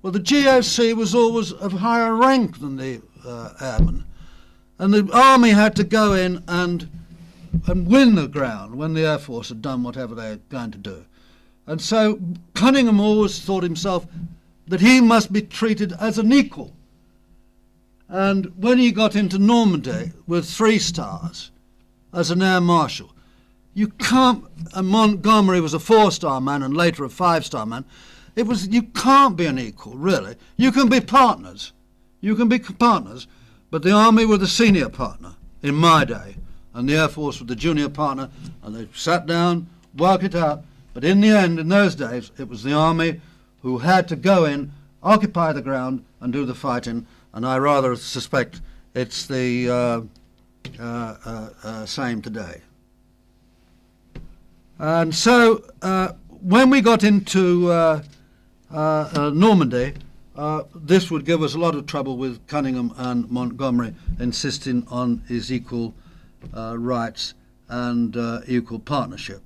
Well, the GOC was always of higher rank than the uh, airmen. And the army had to go in and, and win the ground when the Air Force had done whatever they were going to do. And so Coningham always thought himself that he must be treated as an equal. And when he got into Normandy with three stars as an air marshal, you can't, and Montgomery was a four star man and later a five star man. It was, you can't be an equal, really. You can be partners. You can be partners, but the Army were the senior partner in my day, and the Air Force were the junior partner, and they sat down, worked it out. But in the end, in those days, it was the Army who had to go in, occupy the ground, and do the fighting, and I rather suspect it's the uh, uh, uh, uh same today. And so uh, when we got into uh, Normandy, this would give us a lot of trouble with Coningham and Montgomery insisting on his equal rights and equal partnership.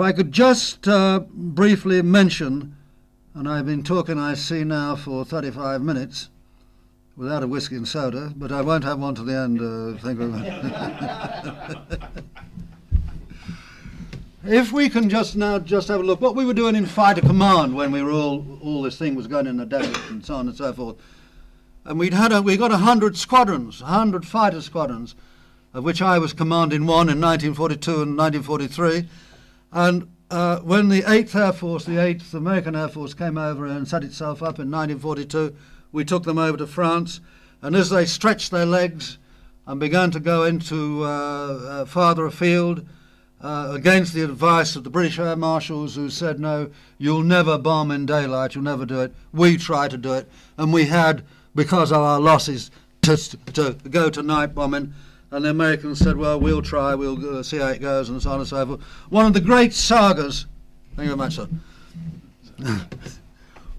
If I could just uh, briefly mention, and I've been talking, I see now, for 35 minutes without a whisky and soda, but I won't have one to the end, uh, thank you. If we can just now just have a look, what we were doing in fighter command when we were all all this thing was going in the desert and so on and so forth, and we'd had a, we got a hundred squadrons, a hundred fighter squadrons, of which I was commanding one in 1942 and 1943, and uh, when the 8th Air Force, the 8th American Air Force, came over and set itself up in 1942, we took them over to France, and as they stretched their legs and began to go into uh, uh, farther afield uh, against the advice of the British Air Marshals who said, no, you'll never bomb in daylight, you'll never do it. We tried to do it, and we had, because of our losses, to, to go to night bombing. And the Americans said, well, we'll try, we'll uh, see how it goes, and so on and so forth. One of the great sagas, thank you very much, sir.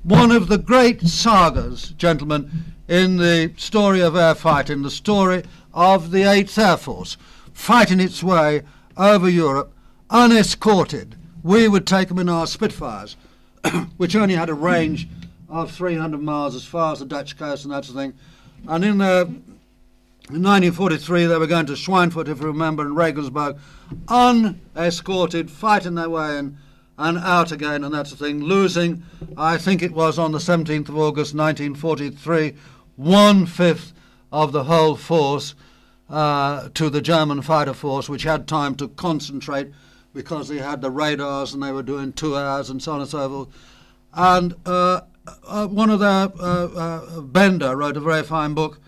One of the great sagas, gentlemen, in the story of air fighting, the story of the 8th Air Force fighting its way over Europe unescorted. We would take them in our Spitfires, which only had a range of 300 miles as far as the Dutch coast and that sort of thing. And in, uh, in 1943, they were going to Schweinfurt, if you remember, in Regensburg, unescorted, fighting their way in and out again and that's of thing, losing, I think it was on the 17th of August 1943, one fifth of the whole force uh, to the German fighter force, which had time to concentrate because they had the radars and they were doing two hours and so on and so forth. And uh, uh, one of their, uh, uh, Bender wrote a very fine book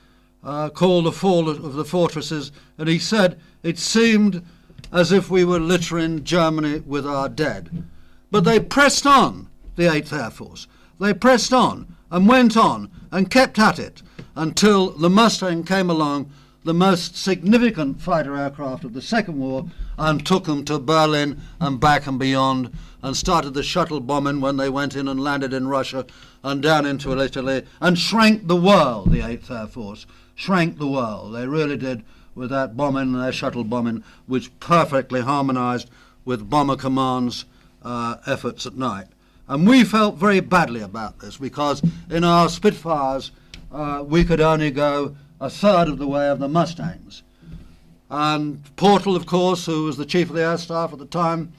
uh, called The Fall of the Fortresses, and he said it seemed as if we were littering Germany with our dead. But they pressed on, the 8th Air Force. They pressed on and went on and kept at it until the Mustang came along the most significant fighter aircraft of the Second War and took them to Berlin and back and beyond and started the shuttle bombing when they went in and landed in Russia and down into Italy and shrank the world, the 8th Air Force. Shrank the world. They really did with that bombing their shuttle bombing, which perfectly harmonized with Bomber Command's uh, efforts at night. And we felt very badly about this because in our Spitfires uh, we could only go a third of the way of the Mustangs. And Portal, of course, who was the chief of the air staff at the time,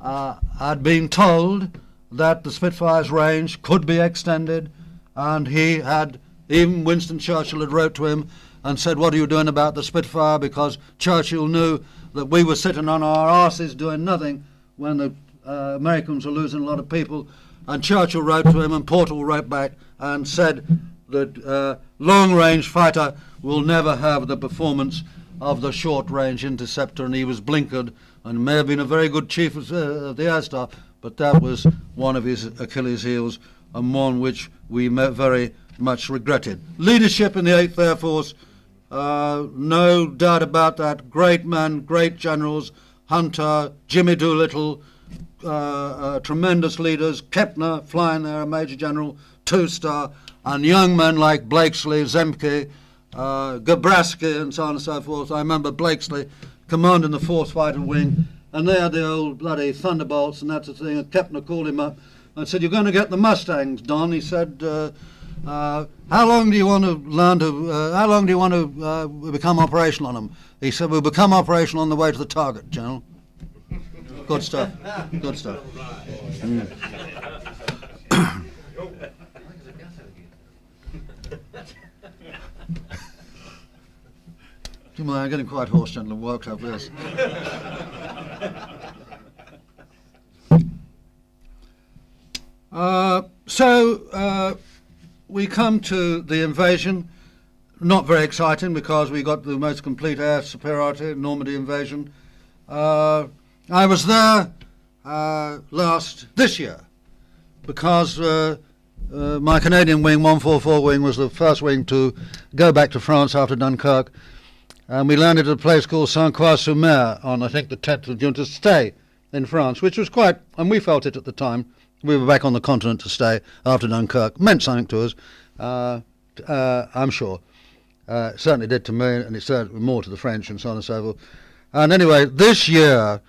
uh, had been told that the Spitfire's range could be extended, and he had, even Winston Churchill had wrote to him and said, what are you doing about the Spitfire? Because Churchill knew that we were sitting on our asses doing nothing when the uh, Americans were losing a lot of people. And Churchill wrote to him, and Portal wrote back and said that uh, long-range fighter will never have the performance of the short range interceptor, and he was blinkered and may have been a very good chief of, uh, of the air staff, but that was one of his Achilles' heels and one which we very much regretted. Leadership in the 8th Air Force, uh, no doubt about that. Great men, great generals, Hunter, Jimmy Doolittle, uh, uh, tremendous leaders, Kepner flying there, a major general, two-star, and young men like Blakeslee, Zemke, uh, Gabreski, and so on and so forth. I remember Blakeslee commanding the 4th Fighter Wing, and they had the old bloody Thunderbolts and that sort of thing, and Kepner called him up and said, you're going to get the Mustangs, Don. He said, uh, uh, how long do you want to learn to, uh, how long do you want to uh, become operational on them? He said, we'll become operational on the way to the target, General. Good stuff. Good stuff. Mm. I'm getting quite hoarse, gentlemen. Worked up this. Uh, so uh, we come to the invasion. Not very exciting because we got the most complete air superiority, Normandy invasion. Uh, I was there uh, last this year because uh, my Canadian wing, 144 wing, was the first wing to go back to France after Dunkirk. And we landed at a place called Sainte-Croix-sur-Mer on, I think, the 10th of June to stay in France, which was quite, and we felt it at the time. We were back on the continent to stay after Dunkirk. Meant something to us, uh, uh, I'm sure. Uh, certainly did to me, and it certainly more to the French and so on and so forth. And anyway, this year,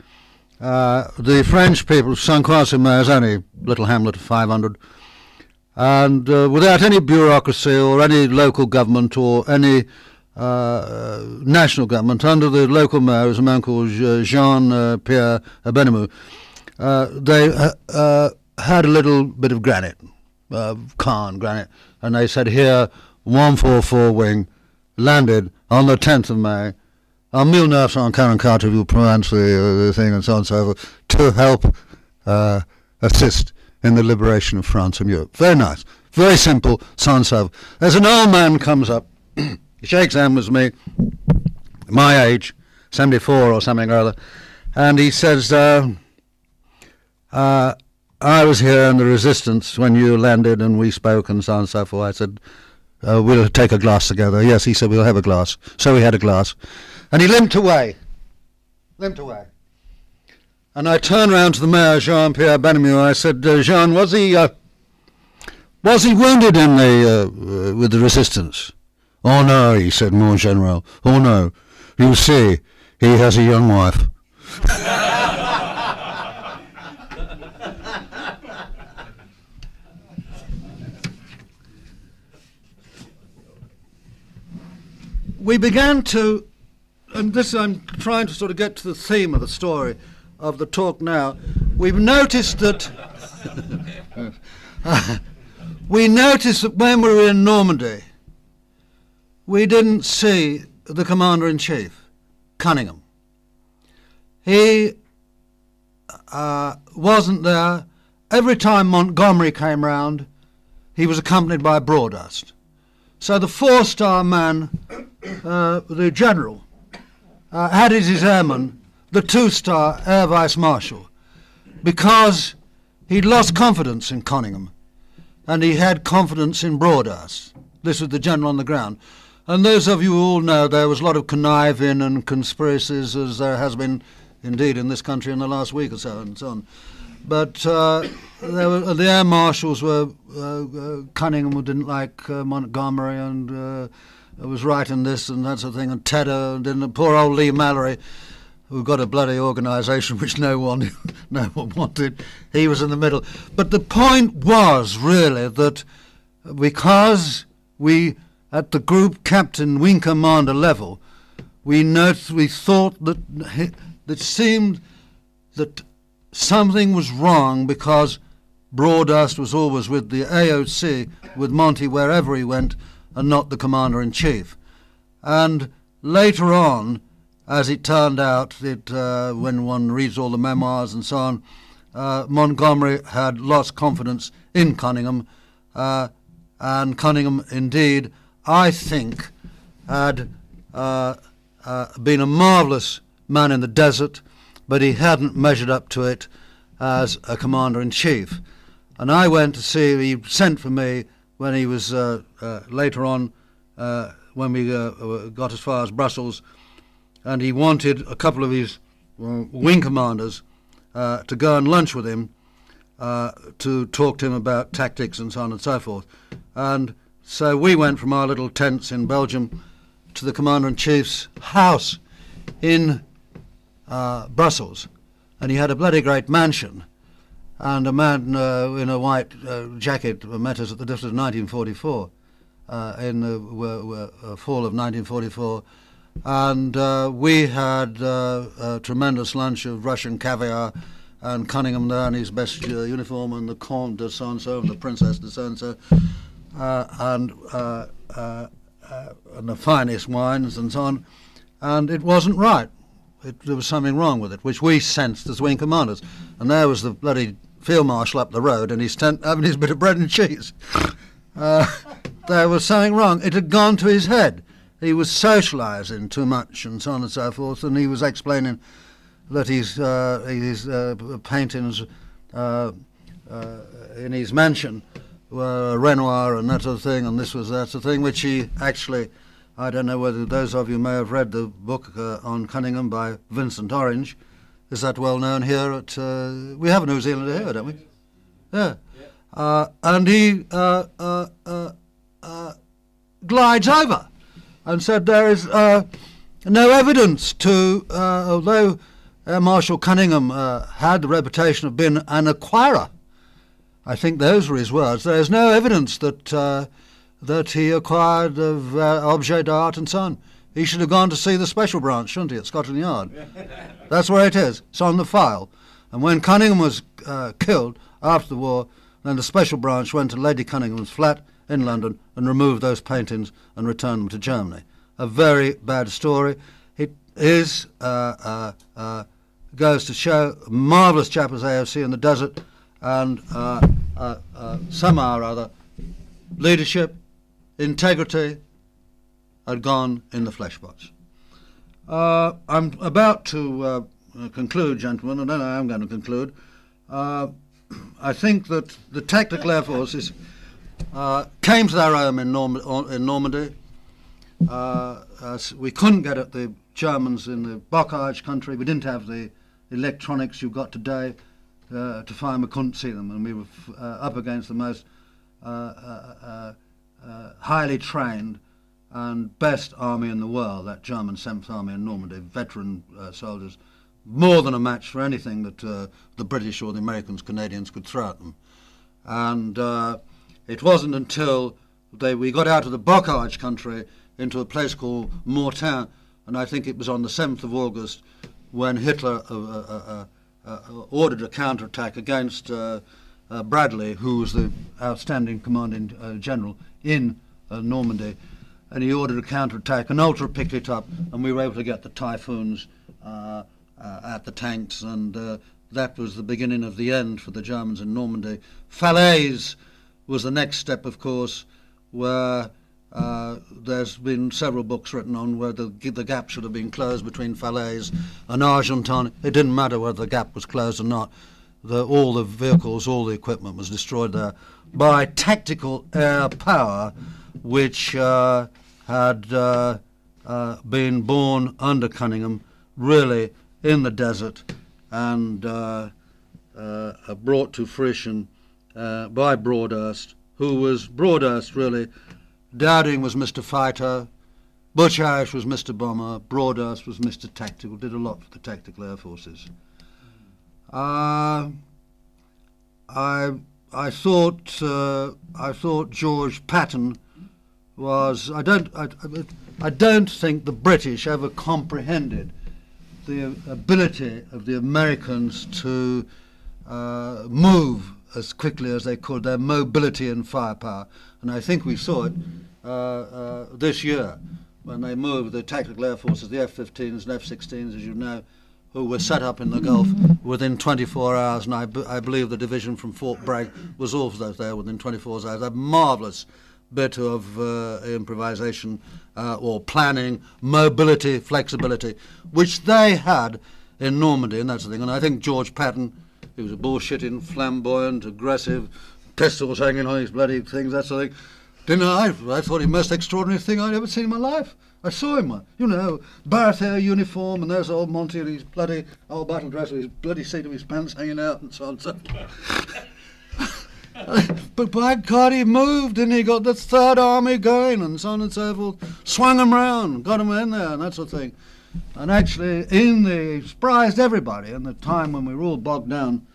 uh, the French people, Sainte-Croix-sur-Mer is only a little hamlet of 500, and uh, without any bureaucracy or any local government or any uh, national government, under the local mayor, was a man called Jean-Pierre Benamou, they had a little bit of granite, uh, Caen granite, and they said here, 144 wing landed on the 10th of May on 1944, if you pronounce the, uh, the thing and so on and so forth, to help uh, assist in the liberation of France and Europe. Very nice. Very simple, sans There's an old man comes up, he shakes hands with me, my age, 74 or something or other, and he says, uh, uh, I was here in the resistance when you landed and we spoke and so on and so forth. I said, uh, we'll take a glass together. Yes, he said, we'll have a glass. So we had a glass. And he limped away. Limped away. And I turned round to the mayor, Jean-Pierre Benamou. I said, uh, Jean, was he, uh, was he wounded in the, uh, with the resistance? Oh no, he said, mon general. Oh no. You see, he has a young wife. we began to, and this I'm trying to sort of get to the theme of the story of the talk now. We've noticed that we noticed that when we were in Normandy, we didn't see the commander in chief, Coningham. He uh, wasn't there. Every time Montgomery came round, he was accompanied by Broadhurst. So the four-star man, uh, the general, uh, had as his airman the two-star air vice marshal because he'd lost confidence in Coningham and he had confidence in Broadhurst. This was the general on the ground. And those of you who all know there was a lot of conniving and conspiracies as there has been indeed in this country in the last week or so and so on. But uh, were, the air marshals were uh, uh, Coningham, who didn't like uh, Montgomery, and uh, was in this and that sort of thing, and Tedder, and then the poor old Leigh-Mallory, who got a bloody organisation which no one, no one wanted. He was in the middle. But the point was really that because we, at the group captain, wing commander level, we noticed, we thought that it seemed that something was wrong because Broadhurst was always with the AOC, with Monty wherever he went, and not the commander in chief. And later on, as it turned out, it, uh, when one reads all the memoirs and so on, uh, Montgomery had lost confidence in Coningham, uh, and Coningham, indeed, I think, had uh, uh, been a marvellous man in the desert, but he hadn't measured up to it as a commander in chief. And I went to see, he sent for me when he was uh, uh, later on, uh, when we uh, got as far as Brussels, and he wanted a couple of his uh, wing commanders uh, to go and lunch with him to talk to him about tactics and so on and so forth. And so we went from our little tents in Belgium to the commander in chief's house in Brussels and he had a bloody great mansion. And a man uh, in a white uh, jacket met us at the difference of 1944, uh, in the uh, fall of 1944. And uh, we had uh, a tremendous lunch of Russian caviar and Coningham there in his best uniform and the Comte de so and the Princess de so and, and the finest wines and so on. And it wasn't right it, there was something wrong with it, which we sensed as wing commanders. And there was the bloody field marshal up the road in his tent having his bit of bread and cheese. Uh, there was something wrong. It had gone to his head. He was socialising too much and so on and so forth, and he was explaining that his, uh, his uh, paintings uh, uh, in his mansion were Renoir and that sort of thing, and this was that sort of thing, which he actually I don't know whether those of you may have read the book uh, on Coningham by Vincent Orange. Is that well known here? At uh, we have a New Zealander here, don't we? Yeah. Uh, and he uh, uh, uh, glides over and said there is no evidence to, although Marshal Coningham had the reputation of being an acquirer. I think those were his words. There is no evidence that that he acquired of uh, objet d'art and so on. He should have gone to see the special branch, shouldn't he, at Scotland Yard? That's where it is. It's on the file. And when Coningham was uh, killed after the war, then the special branch went to Lady Coningham's flat in London and removed those paintings and returned them to Germany. A very bad story. It is, uh, uh, uh goes to show marvellous chap as AOC in the desert and uh, uh, somehow or other leadership integrity had gone in the fleshpots. Uh, I'm about to uh, conclude, gentlemen, and then I am going to conclude. Uh, I think that the tactical air forces uh, came to their own in, Norm- in Normandy. Uh, we couldn't get at the Germans in the Bocage country. We didn't have the electronics you've got today uh, to find. We couldn't see them, and we were up against the most uh, highly trained and best army in the world, that German 7th Army in Normandy, veteran uh, soldiers, more than a match for anything that uh, the British or the Americans, Canadians could throw at them. And uh, it wasn't until they, we got out of the Bocage country into a place called Mortain, and I think it was on the 7th of August when Hitler uh, uh, ordered a counterattack against Bradley, who was the outstanding commanding general in uh, Normandy, and he ordered a counterattack, and Ultra picked it up, and we were able to get the Typhoons uh, uh, at the tanks, and uh, that was the beginning of the end for the Germans in Normandy. Falaise was the next step, of course, where uh, there's been several books written on where the, the gap should have been closed between Falaise and Argentan. It didn't matter whether the gap was closed or not. The, all the vehicles, all the equipment was destroyed there by tactical air power, which uh, had uh, uh, been born under Coningham, really in the desert, and uh, uh, brought to fruition uh, by Broadhurst, who was Broadhurst really. Dowding was Mr. Fighter, Butch Harris was Mr. Bomber, Broadhurst was Mr. Tactical, did a lot for the tactical air forces. I I thought uh, I thought George Patton was I don't I, I don't think the British ever comprehended the ability of the Americans to uh, move as quickly as they could, their mobility and firepower, and I think we saw it uh, uh this year when they moved the tactical air forces, the F-15s and F-16s, as you know who were set up in the Gulf within 24 hours, and I, I believe the division from Fort Bragg was also there within 24 hours. They're marvellous, bit of uh, improvisation uh, or planning, mobility, flexibility, which they had in Normandy, and that's the thing. And I think George Patton, he was a bullshitting, flamboyant, aggressive, pistols hanging on his bloody things, that sort of thing. Didn't I? I thought he the most extraordinary thing I'd ever seen in my life. I saw him, you know, Barrett uniform, and there's old Monty in his bloody old battle dress with his bloody seat of his pants hanging out, and so on. So. but by God, he moved, and he got the Third Army going, and so on and so forth. Swung them round, got them in there, and that sort of thing. And actually, in the surprised everybody in the time when we were all bogged down,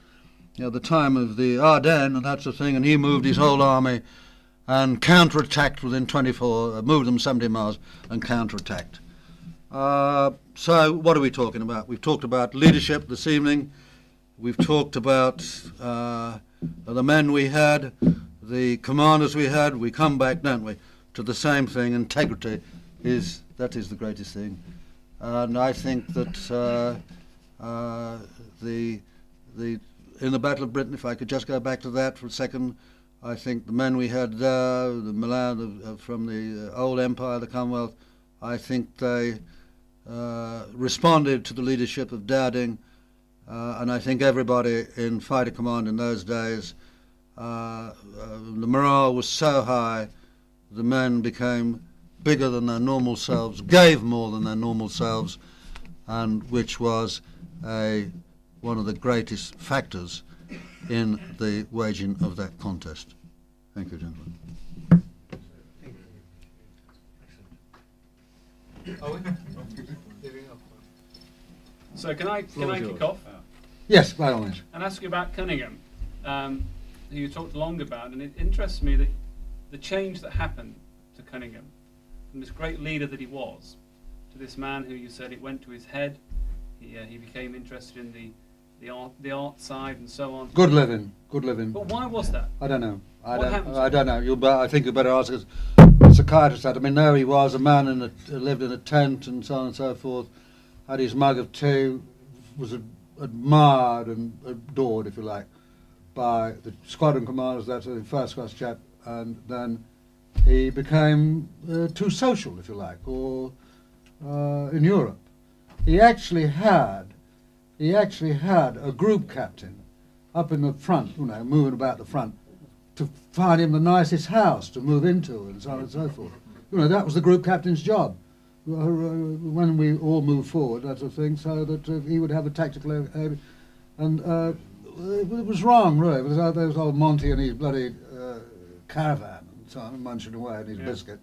you know, the time of the Ardennes and that sort of thing, and he moved his whole army and counterattacked within 24, uh, moved them 70 miles and counterattacked. Uh, so, what are we talking about? We've talked about leadership this evening. We've talked about uh, the men we had, the commanders we had. We come back, don't we, to the same thing. Integrity is that is the greatest thing, and I think that uh, uh, the the in the Battle of Britain, if I could just go back to that for a second, I think the men we had there, the Milan uh, from the uh, old empire, the Commonwealth, I think they uh, responded to the leadership of Dowding, uh, and I think everybody in fighter command in those days, uh, uh, the morale was so high, the men became bigger than their normal selves, gave more than their normal selves, and which was a one of the greatest factors in the waging of that contest. Thank you, gentlemen. So can I can I kick off Yes, by all means. and ask you about Coningham, um, who you talked long about, and it interests me that the change that happened to Coningham, from this great leader that he was, to this man who you said it went to his head. He uh, he became interested in the the art the art side and so on. Good living, good living. But why was that? I don't know. I What don't. I don't know. You, I think you better ask. The psychiatrist said. I mean, there he was, a man in a lived in a tent and so on and so forth. Had his mug of tea, was ad- admired and adored, if you like, by the squadron commanders. That's a first class chap, and then he became uh, too social, if you like, or uh, in Europe. He actually had, he actually had a group captain up in the front, you know, moving about the front, to find him the nicest house to move into, and so on and so forth. You know, that was the group captain's job. Uh, uh, When we all moved forward, that sort of thing, so that uh, he would have a tactical aim. And uh, it was wrong, really. It was, uh, there was old Monty and his bloody uh, caravan and so on, munching away at his Yeah. biscuit.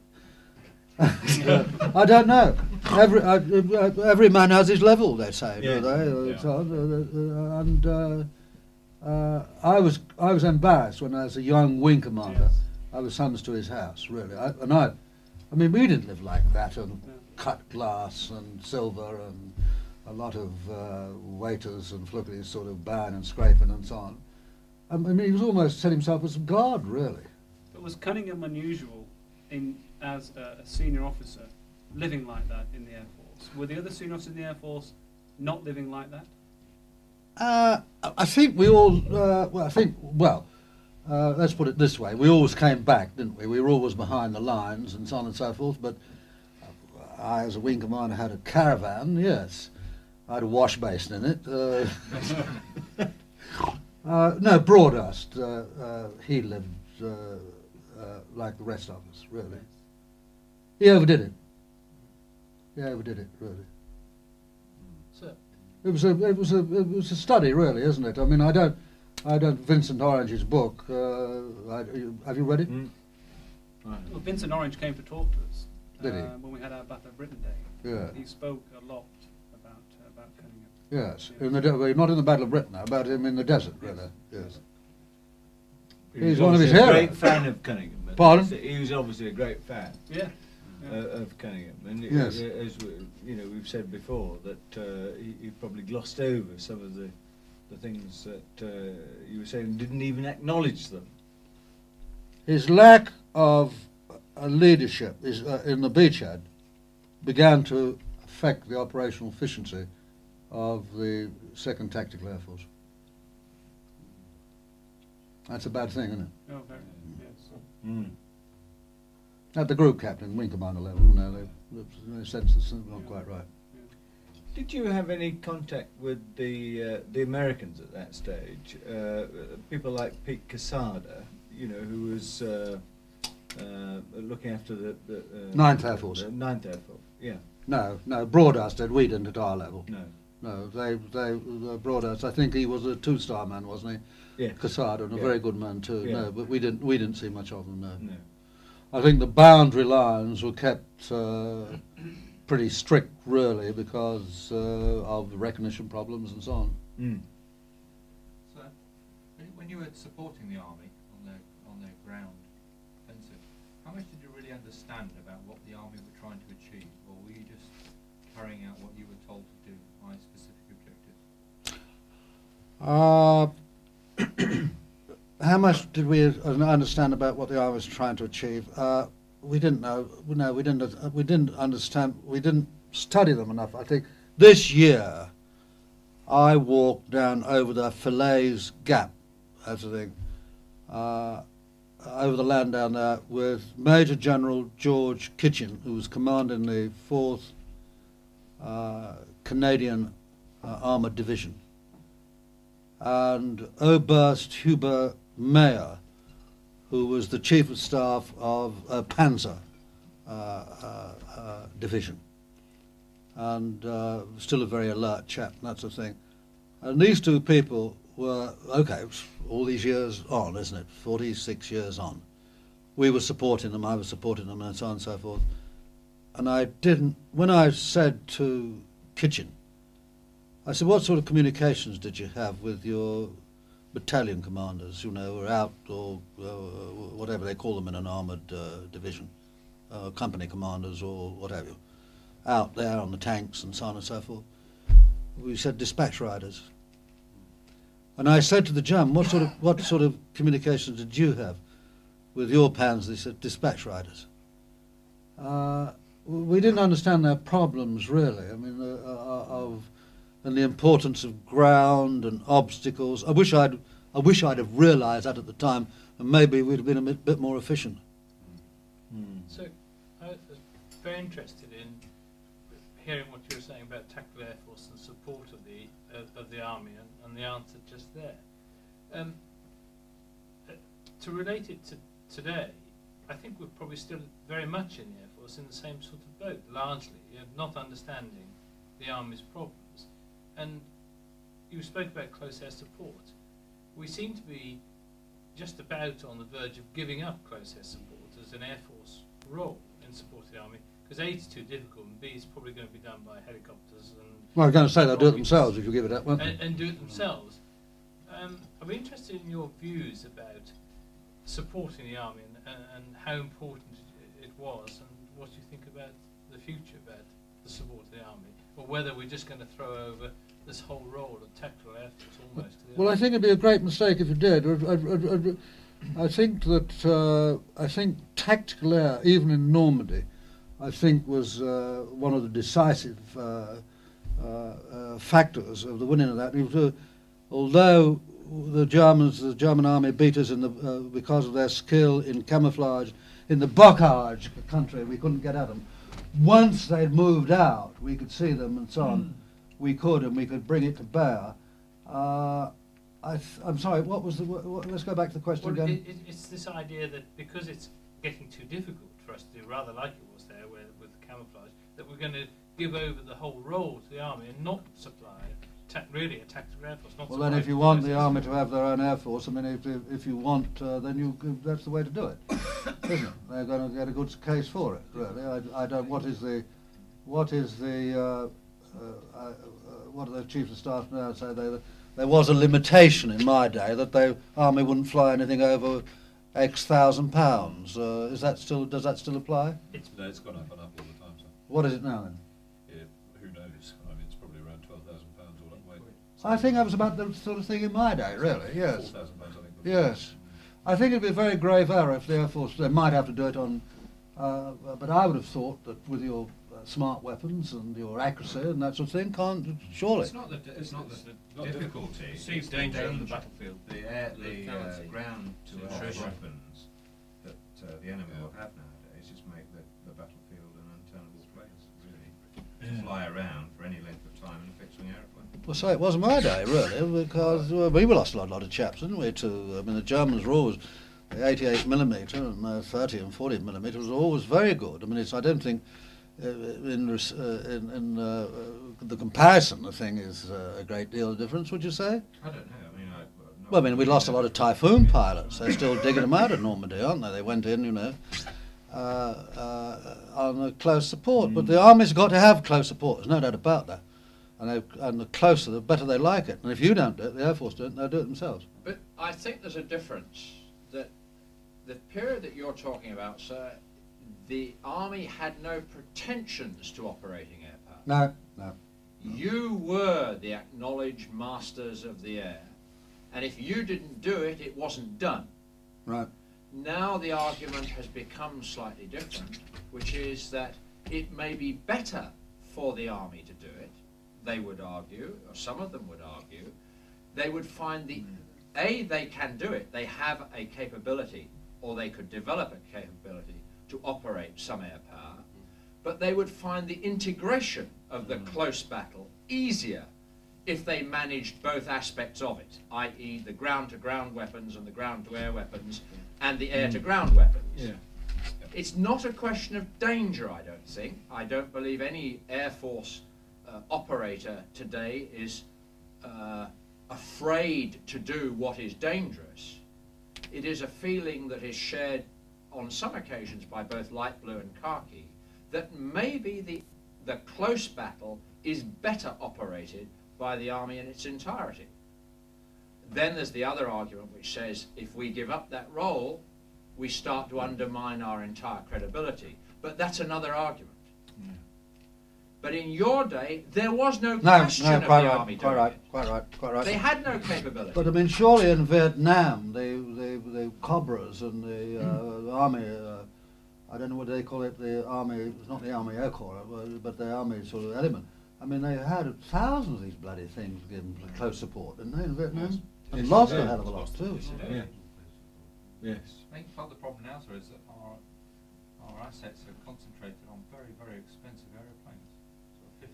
I don't know. Every uh, uh, every man has his level, they say, Yeah. do they? Yeah. so, uh, uh, and uh, uh, I was I was embarrassed when I was a young wing commander. Yes. I was summons to his house, really. I, and I, I mean, we didn't live like that and Yeah. cut glass and silver and a lot of uh, waiters and flippies sort of bowing and scraping and so on. I mean, he was almost set himself as a God, really. But was Coningham unusual in as a, a senior officer living like that in the Air Force? Were the other senior officers in the Air Force not living like that? Uh, I- think we all, uh, well, I think, well, uh, let's put it this way. We always came back, didn't we? We were always behind the lines and so on and so forth. But I, as a wing commander, had a caravan, yes. I had a wash basin in it. Uh, uh, no, Broadhurst. Uh, uh, he lived uh, uh, like the rest of us, really. He overdid it. He overdid it, really. So, It was a it was a it was a study, really, isn't it? I mean, I don't I don't Vincent Orange's book. Uh, I, have you read it? Mm. Right. well, Vincent Orange came to talk to us Did he? uh, when we had our Battle of Britain Day. Yeah. He spoke a lot about uh, about Coningham. Yes. In the de- well, not in the Battle of Britain, now, about him in the desert, really. Yes. He He's was one of his a heroes. great fan of Coningham. Pardon? He was obviously a great fan Yeah. Uh, of Coningham, and it- Yes. uh, as we, you know, we've said before that uh, he, he probably glossed over some of the the things that uh, you were saying, didn't even acknowledge them. His lack of uh, leadership is, uh, in the beachhead began to affect the operational efficiency of the Second Tactical Air Force. That's a bad thing, isn't it? Oh, very, yes. Mm. At the group captain, wing commander level, no, they, they sense this not quite right. Did you have any contact with the uh, the Americans at that stage? Uh, people like Pete Quesada, you know, who was uh, uh, looking after the, the uh, Ninth Air Force. Ninth Air Force. Yeah. No, no, Broadhurst did, we didn't at our level. No. No, they, they, Broadhurst, I think he was a two-star man, wasn't he? Yeah. Casada, and a Yeah. very good man too. Yeah. No, but we didn't, we didn't see much of them. No. No. I think the boundary lines were kept uh, pretty strict, really, because uh, of the recognition problems and so on. Mm. So, when you- were supporting the army on their on their ground offensive, how much did you really understand about what the army were trying to achieve, or were you just carrying out what you were told to do by specific objectives? Uh, how much did we understand about what the army was trying to achieve? Uh, we didn't know. No, we didn't. uh, We didn't understand. We didn't study them enough. I think this year, I walked down over the Falaise Gap, that's the thing, uh, over the land down there with Major General George Kitching, who was commanding the Fourth uh, Canadian uh, Armored Division and Oberst Hubert Meyer, who was the chief of staff of a Panzer uh, uh, uh, division, and still a very alert chap, that sort of thing. And these two people were okay. All these years on, isn't it? Forty-six years on. We were supporting them. I was supporting them, and so on and so forth. And I didn't. When I said to Kitching, I said, what sort of communications did you have with your battalion commanders, you know, or out or uh, whatever they call them in an armoured uh, division, uh, company commanders or what have you, out there on the tanks and so on and so forth? We said dispatch riders. And I said to the Jam, what sort of what sort of communications did you have with your pans? They said dispatch riders. Uh, we didn't understand their problems really. I mean, uh, uh, of and the importance of ground and obstacles. I wish I'd, I wish I'd have realised that at the time, and maybe we'd have been a bit, bit more efficient. Mm. So, I was very interested in hearing what you were saying about tactical air force and support of the uh, of the army, and, and the answer just there. Um, uh, to relate it to today, I think we're probably still very much in the air force in the same sort of boat, largely, you know, not understanding the army's problems. And you spoke about close air support. We seem to be just about on the verge of giving up close air support as an Air Force role in support of the Army, because A, it's too difficult, and B, it's probably going to be done by helicopters and, Well, I was going to say they'll do it themselves if you give it that one. and, and do it themselves. Um, be interested in your views about supporting the Army and, and, how important it, it was, and what you think about the future about the support of the Army, or whether we're just going to throw over this whole role of tactical air force almost Well, I think it'd be a great mistake if you did. I, I, I, I think that uh, I think tactical air, even in Normandy, I think was uh, one of the decisive uh, uh, uh, factors of the winning of that. Was, uh, although the Germans, the German army beat us in the, because of their skill in camouflage in the Bocage country, we couldn't get at them. Once they'd moved out, we could see them and so on. We could, and we could bring it to bear. Uh, I th- I'm sorry. What was the? What, let's go back to the question Well, again. it, it, it's this idea that because it's getting too difficult for us to do, rather like it was there where, with camouflage, that we're going to give over the whole role to the army and not supply really a tactical air force. Not Well, then, if you want the army to have their own air force, I mean, if if, if you want, uh, then you that's the way to do it, isn't it? They're going to get a good case for it. Really, I, I don't. What is the, what is the, uh, uh, uh, uh, what do the chiefs of staff now say? They, there was a limitation in my day that the army wouldn't fly anything over X thousand pounds. Uh, is that still? Does that still apply? It's, No, it's gone up and up all the time, so What is it now then? I think that was about the sort of thing in my day, really, yes. Pounds, I think, yes. I think it'd be a very grave error if the Air Force, they might have to do it on, uh, but I would have thought that with your uh, smart weapons and your accuracy and that sort of thing, can't, surely. It's not the, it's not it's the, the not difficulty, it's the danger, danger on the battlefield. The, air, the, the uh, ground to attrition. weapons that uh, the enemy yeah. will have nowadays just make the, the battlefield an untenable place, really. Yeah. Fly around for any length of time and fix an error. Well, so it was my day, really, because well, we lost a lot, lot of chaps, didn't we? To I mean, the Germans were always 88 millimeter and uh, 30 and 40 millimeter was always very good. I mean, it's, I don't think uh, in, uh, in, in uh, uh, the comparison, the thing is uh, a great deal of difference. Would you say? I don't know. I mean, I, Well, I mean, we lost a lot of Typhoon pilots. They're still digging them out at Normandy, aren't they? They went in, you know, uh, uh, on a close support. But the army's got to have close support. There's no doubt about that. And, they, and the closer, the better they like it. And if you don't do it, the Air Force don't, they'll do it themselves. But I think there's a difference that the period that you're talking about, sir, the army had no pretensions to operating air power. No, no. You were the acknowledged masters of the air, and if you didn't do it, it wasn't done. Right. Now the argument has become slightly different, which is that it may be better for the army to do it, they would argue, or some of them would argue. They would find the, A, they can do it, they have a capability, or they could develop a capability to operate some air power, but they would find the integration of the hmm. close battle easier if they managed both aspects of it, i.e. the ground-to-ground weapons and the ground-to-air weapons and the hmm. air-to-ground weapons. It's not a question of danger, I don't think. I don't believe any Air Force uh, operator today is uh, afraid to do what is dangerous. It is a feeling that is shared on some occasions by both light blue and khaki that maybe the, the close battle is better operated by the army in its entirety. Then there's the other argument which says if we give up that role, we start to undermine our entire credibility. But that's another argument. But in your day, there was no No, question no, of quite the right, army quite doing right, it. quite right, quite right. They had no capability. But I mean, surely in Vietnam, the the, the Cobras and the uh, army, uh, I don't know what they call it, the army, it's not the army air corps, but the army sort of element. I mean, they had thousands of these bloody things given close support, didn't they, in Vietnam? And Yes, lost a hell of a lot too. Yeah. Yes. I think part of the problem now, sir, is that our, our assets are concentrated on very, very expensive aeroplanes. Sort of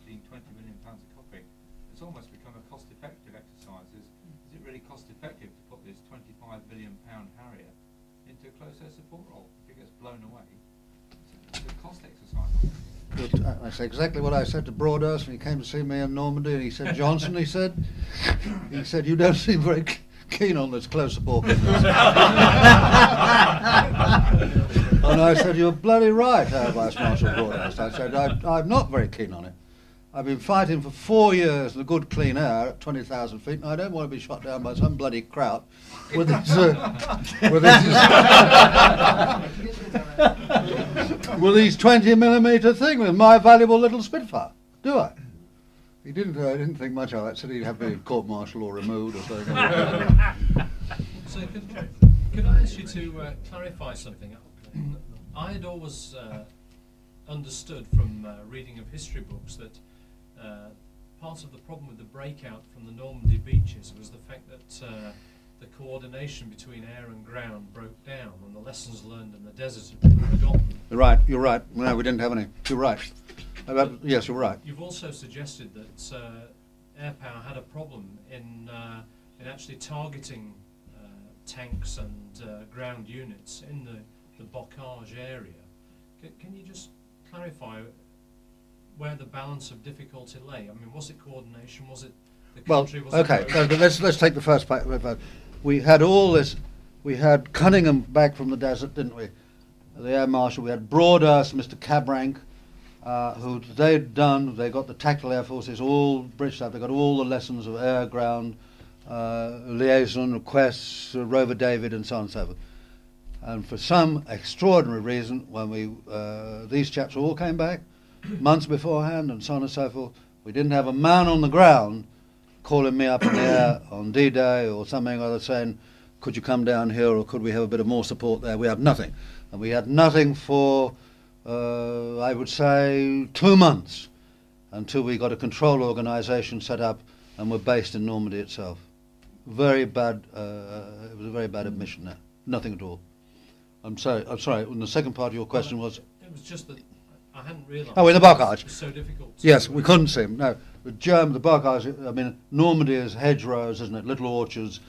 15, 20 million pounds a copy. It's almost become a cost-effective exercise. Is, is it really cost-effective to put this 25 billion pound Harrier into a close air support role? If it gets blown away, it's a, it's a cost exercise. But, uh, That's exactly what I said to Broadhurst when he came to see me in Normandy, and he said, Johnson, he said, he said, you don't seem very keen on this close support business. and I said, you're bloody right, Vice Marshal Broadhurst. I said, I, I'm not very keen on it. I've been fighting for four years the good clean air at 20,000 feet, and I don't want to be shot down by some bloody kraut with his, uh, with his, with his 20 millimeter thing with my valuable little Spitfire. Do I? He didn't. Uh, I didn't think much of it. Said he'd have me court-martial or removed or something. So could, could I ask you to uh, clarify something? I had always uh, understood from uh, reading of history books that uh, part of the problem with the breakout from the Normandy beaches was the fact that uh, the coordination between air and ground broke down and the lessons learned in the desert had been forgotten. You're right. You're right. No, we didn't have any. You're right. That- yes, you're right. You've also suggested that uh, air power had a problem in, uh, in actually targeting uh, tanks and uh, ground units in the, the Bocage area. C- can you just clarify where the balance of difficulty lay? I mean, was it coordination? Was it the Well, country? was okay. let's let's take the first part. We had all this. We had Coningham back from the desert, didn't we? The air marshal. We had Broadhurst, Mr. Cabrank, uh, who they'd done. They got the tactical air forces all British up. They got all the lessons of air, ground, uh, liaison, requests, uh, Rover David, and so on and so forth. And for some extraordinary reason, when we uh, these chaps all came back months beforehand, and so on and so forth, we didn't have a man on the ground calling me up in the air on D-Day or something or other saying, could you come down here or could we have a bit of more support there? We had nothing. And we had nothing for, uh, I would say, two months until we got a control organisation set up and were based in Normandy itself. Very bad, uh, it was a very bad admission there. Nothing at all. I'm sorry, I'm sorry, and the second part of your question was, It was just that I hadn't realised. Oh, in the it was Bocage. So difficult. Yes, we couldn't see them. No, the Germ, the Bocage, I mean, Normandy is hedgerows, isn't it? Little orchards,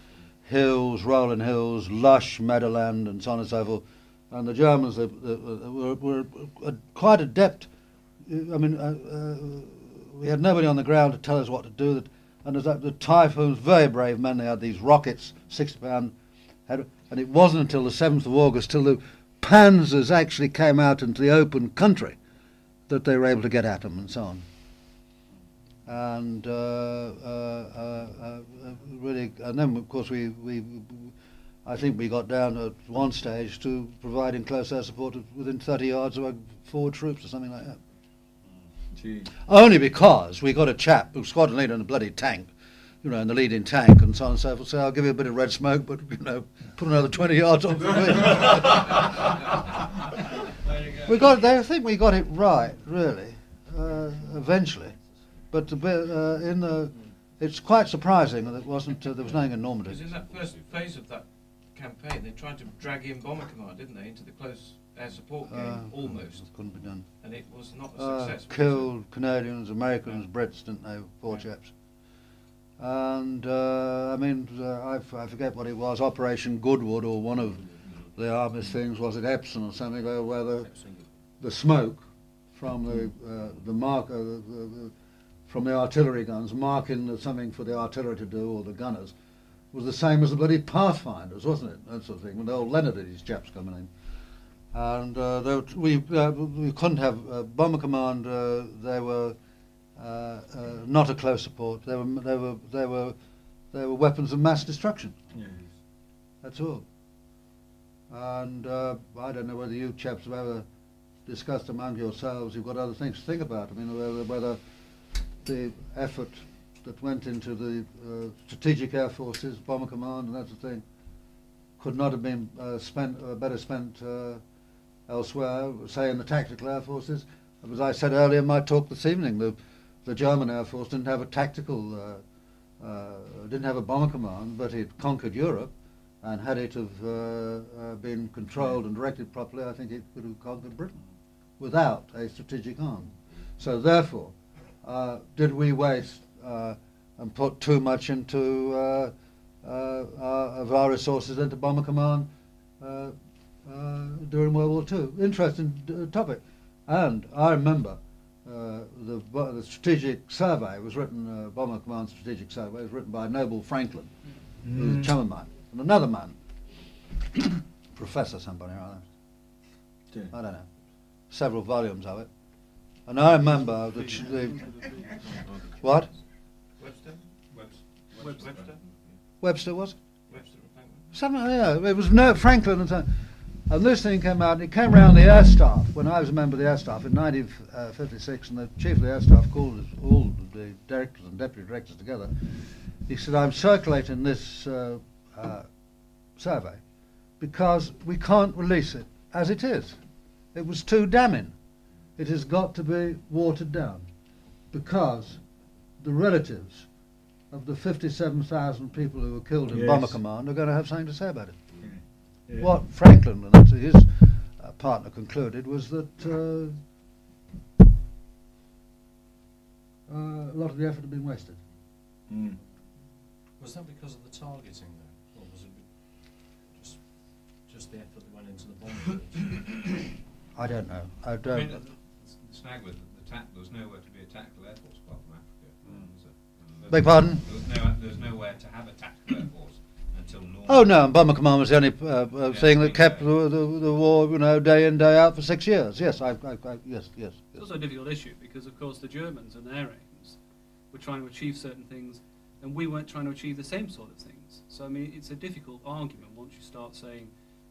hills, rolling hills, lush meadowland, and so on and so forth. And the Germans they, they, were, were uh, quite adept. I mean, uh, uh, we had nobody on the ground to tell us what to do. That, and there's that, the Typhoons, very brave men. They had these rockets, 60 pound, and it wasn't until the 7th of August, till the Panzers actually came out into the open country, that they were able to get at them and so on and uh, uh, uh, uh, really, and then of course we, we, I think we got down at one stage to providing close air support within 30 yards of our forward troops or something like that. Gee. Only because we got a chap who squadron leader in a bloody tank, you know, in the leading tank and so on and so forth. So I'll give you a bit of red smoke, but you know, put another 20 yards on for me. we got, I think we got it right, really, uh, eventually. But bit, uh, in the, it's quite surprising that it wasn't. Uh, there was nothing in Normandy. Because in that first phase of that campaign, they tried to drag in Bomber Command, didn't they, into the close air support game, Uh, almost. Couldn't be done. And it was not a Uh, success. killed Canadians, Americans, Brits, didn't they? Poor Yeah. chaps. And uh, I mean, uh, I, f- I forget what it was. Operation Goodwood, or one of the army's things, was it Epsom or something, where the, the smoke from the uh, the mark uh, the, the, from the artillery guns marking the, something for the artillery to do or the gunners was the same as the bloody Pathfinders, wasn't it? That sort of thing. When the old Leonard and his chaps coming in. And uh, they were t- we uh, we couldn't have uh, bomber command. Uh, they were uh, uh, not a close support. They were they were they were they were weapons of mass destruction. That's all. And uh, I don't know whether you chaps have ever discussed among yourselves. You've got other things to think about. I mean, whether, whether the effort that went into the uh, strategic air forces, bomber command, and that sort of thing, could not have been uh, spent uh, better spent uh, elsewhere, say in the tactical air forces. As I said earlier in my talk this evening, the the German air force didn't have a tactical, uh, uh, didn't have a bomber command, but it conquered Europe, and had it have been controlled and directed properly, I think it could have conquered Britain without a strategic arm. So therefore, uh, did we waste uh, and put too much into uh, uh, our, of our resources into bomber command uh, uh, during World War II? Interesting uh, topic. And I remember uh, the, the strategic survey was written, uh, bomber command strategic survey was written by Noble Frankland, who was a chum of mine, and another man, Professor somebody or other. I don't know. Several volumes of it. And I remember the, ch- the what? Webster? Webster. Webster? Webster was? Webster Frankland? Something, yeah, it was no Frankland and so. And this thing came out, and it came around the air staff when I was a member of the air staff in 1956, and the chief of the air staff called us, all the directors and deputy directors together. He said, I'm circulating this uh, uh, survey because we can't release it as it is. It was too damning. It has got to be watered down because the relatives of the 57,000 people who were killed in Yes. Bomber Command are going to have something to say about it. Yeah. What Frankland and that's his uh, partner concluded was that uh, uh, a lot of the effort had been wasted. Mm. Was that because of the targeting, though, or was it just just the effort that went into the bomb? drills? I don't know. I I don't. mean, the, the snag was the tac- there was nowhere to be a tactical air force apart from Africa. was it? And there Beg was- pardon? There was, no, there was nowhere to have a tactical air force until Normandy. Oh no, and Bomber Command was the only uh, uh, Yeah, thing that kept yeah. the, the, the war, you know, day in day out for six years. Yes, I, I, I yes, yes. It's yes. also a difficult issue because, of course, the Germans and their aims were trying to achieve certain things, and we weren't trying to achieve the same sort of things. So, I mean, it's a difficult argument once you start saying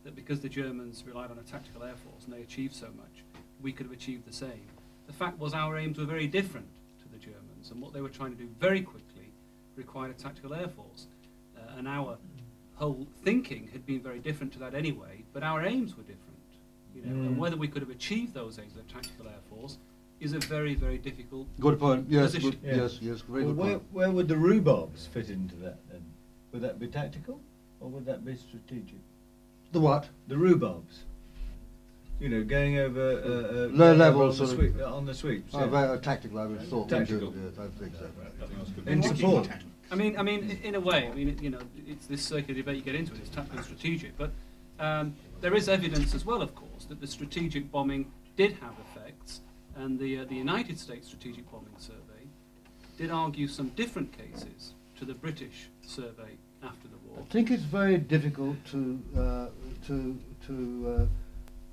that because the Germans relied on a tactical air force and they achieved so much, we could have achieved the same. The fact was our aims were very different to the Germans, and what they were trying to do very quickly required a tactical air force. Uh, and our whole thinking had been very different to that anyway, but our aims were different. You know, and Mm. whether we could have achieved those aims of a tactical air force is a very, very difficult. Good point. Yes, Position. good, Yeah. yes, yes. Very Well, good where, point. where would the rhubarbs fit into that then? Would that be tactical or would that be strategic? The what? The rhubarbs. you know, going over uh, uh, Low going level on, sort of- sweep, on the sweeps. Oh, yeah. very tactical, I would have thought. wouldn't you? Tactical. Yes, I think so. Nothing In support. I mean, I mean, in a way, I mean, you know, it's this circular debate you get into it. It's tactical and strategic, but um, there is evidence as well, of course, that the strategic bombing did have effects, and the uh, the United States Strategic Bombing Survey did argue some different cases to the British survey after the war. I think it's very difficult to uh, to to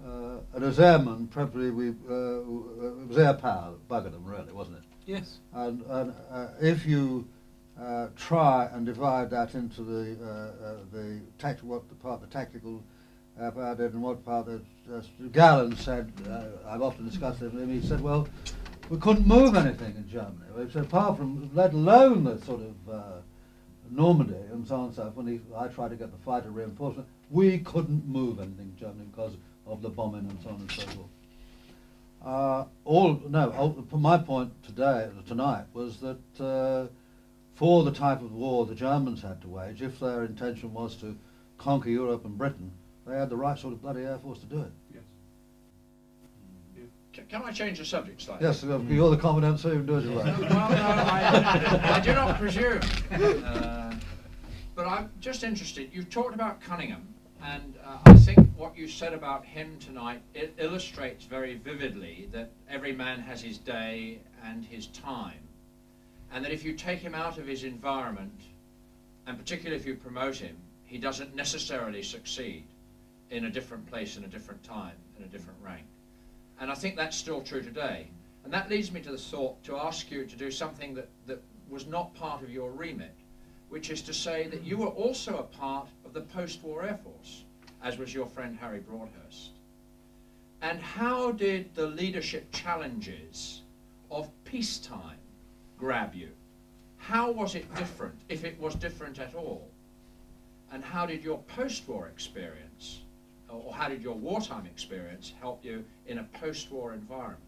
uh, uh, and as airmen, probably we uh, it was air power that buggered them, really, wasn't it? Yes. And, and uh, if you uh, try and divide that into the uh, uh, the tact- what the part the tactical uh, part did and what part that uh, Galland said, uh, I've often discussed it with him. He said, well, we couldn't move anything in Germany. Said, apart from, let alone the sort of uh, Normandy and so on and so forth. When he, I tried to get the fighter reinforcement, we couldn't move anything in Germany because of the bombing and so on and so forth. Uh, all no. all- My point today, tonight, was that uh, for the type of war the Germans had to wage, if their intention was to conquer Europe and Britain, they had the right sort of bloody air force to do it. Yes. Ca- Can I change the subject slightly? Yes, uh, you're the commandant, so you can do as you Well, like. no, I, I do not presume. Uh, but I'm just interested. You've talked about Coningham, and uh, I think what you said about him tonight it illustrates very vividly that every man has his day and his time, and that if you take him out of his environment, and particularly if you promote him, he doesn't necessarily succeed in a different place, in a different time, in a different rank. And I think that's still true today. And that leads me to the thought to ask you to do something that, that was not part of your remit, which is to say that you were also a part of the post-war Air Force, as was your friend Harry Broadhurst. And how did the leadership challenges of peacetime grab you? How was it different, if it was different at all? And how did your post-war experience, or how did your wartime experience help you in a post-war environment?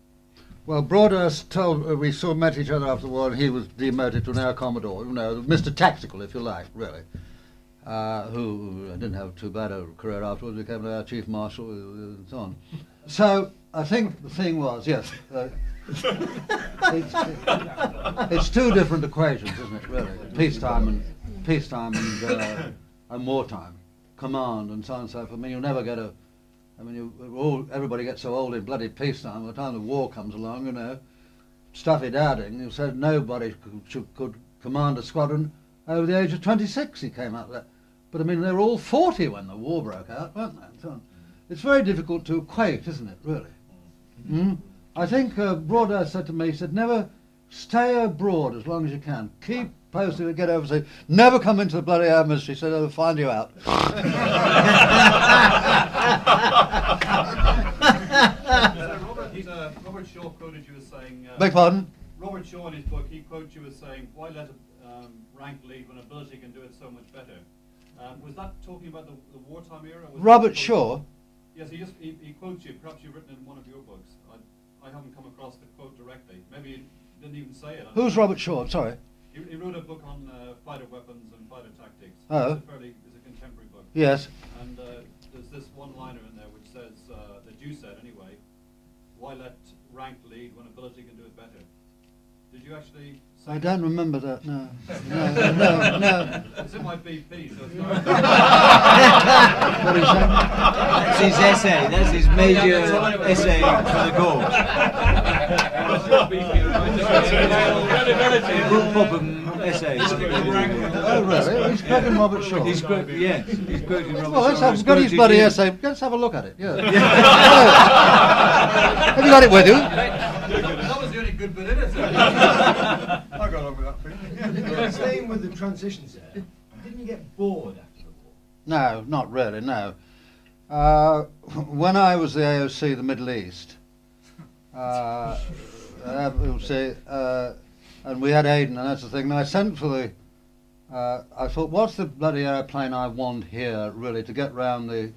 Well, Broadhurst told uh, we saw met each other after the war, and he was demoted to an air commodore. You know, Mr. Tactical, if you like, really. Uh, who didn't have too bad a career afterwards, became our chief marshal uh, and so on. So I think the thing was, yes, uh, it's, it's two different equations, isn't it? Really, peacetime and peacetime and uh, and wartime, command and so on and so forth. I mean, you'll never get a I mean, you, all, everybody gets so old in bloody peacetime. By the time the war comes along, you know, Stuffy Dowding, who said nobody could, could command a squadron over the age of 26, he came out there. But I mean, they were all 40 when the war broke out, weren't they? So. It's very difficult to equate, isn't it, really? Mm? I think uh, Broadhurst said to me, he said, never stay abroad as long as you can. Keep posted and get overseas. Never come into the bloody air ministry, so they'll find you out. So Robert, uh, Robert Shaw quoted you as saying. Uh, Beg pardon? Robert Shaw in his book, he quotes you as saying, "Why let a um, rank lead when ability can do it so much better?" Um, was that talking about the, the wartime era? Was Robert Shaw? Yes, he just he, he quotes you. Perhaps you've written in one of your books. I, I haven't come across the quote directly. Maybe he didn't even say it. Who's Robert Shaw? I'm sorry. He, he wrote a book on uh, fighter weapons and fighter tactics. Oh. It's a fairly it's a contemporary book. Yes. And uh, there's this one-liner in there which says uh, that you said anyway. Why let rank lead when ability can do it better? Did you actually? Say I don't remember that. No. No. No. no. It's in my BP, so it's not. What did he his essay. That's his major essay for the Gorge. Group problem essays. Oh, really? Oh, he's quoting Robert Shaw. He's quote, yes, he's quoting Robert Well, let's Shaw. have, He's got his quoted bloody essay. Let's have a look at it. Yeah. have you got it with you? that was the only good bit in it. I got along with that thing. Staying with the transitions there, didn't you get bored after the war? No, not really. No. Uh, when I was the AOC, the Middle East, uh, uh, we'll say, uh, and we had Aden, and that's the thing. And I sent for the. Uh, I thought, what's the bloody airplane I want here, really, to get round the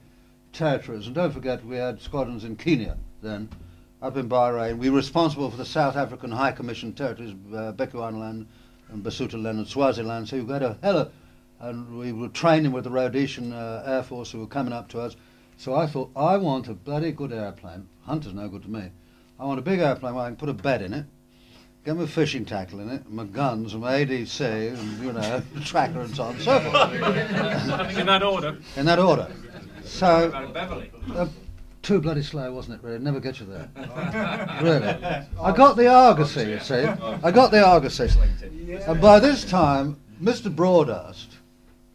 territories? And don't forget, we had squadrons in Kenya then, up in Bahrain. We were responsible for the South African High Commission territories, uh, Bechuanaland and Basutoland and Swaziland. So we had a hell of, and we were training with the Rhodesian uh, Air Force who were coming up to us. So I thought, I want a bloody good airplane. Hunter's no good to me. I want a big airplane where I can put a bed in it, get my fishing tackle in it, my guns, my ADC, and you know, tracker and so on and so forth. In that order. In that order. So, Beverley. uh, too bloody slow, wasn't it? Really, never get you there. really. I got the Argosy, you see. I got the Argosy. And by this time, Mr. Broadhurst,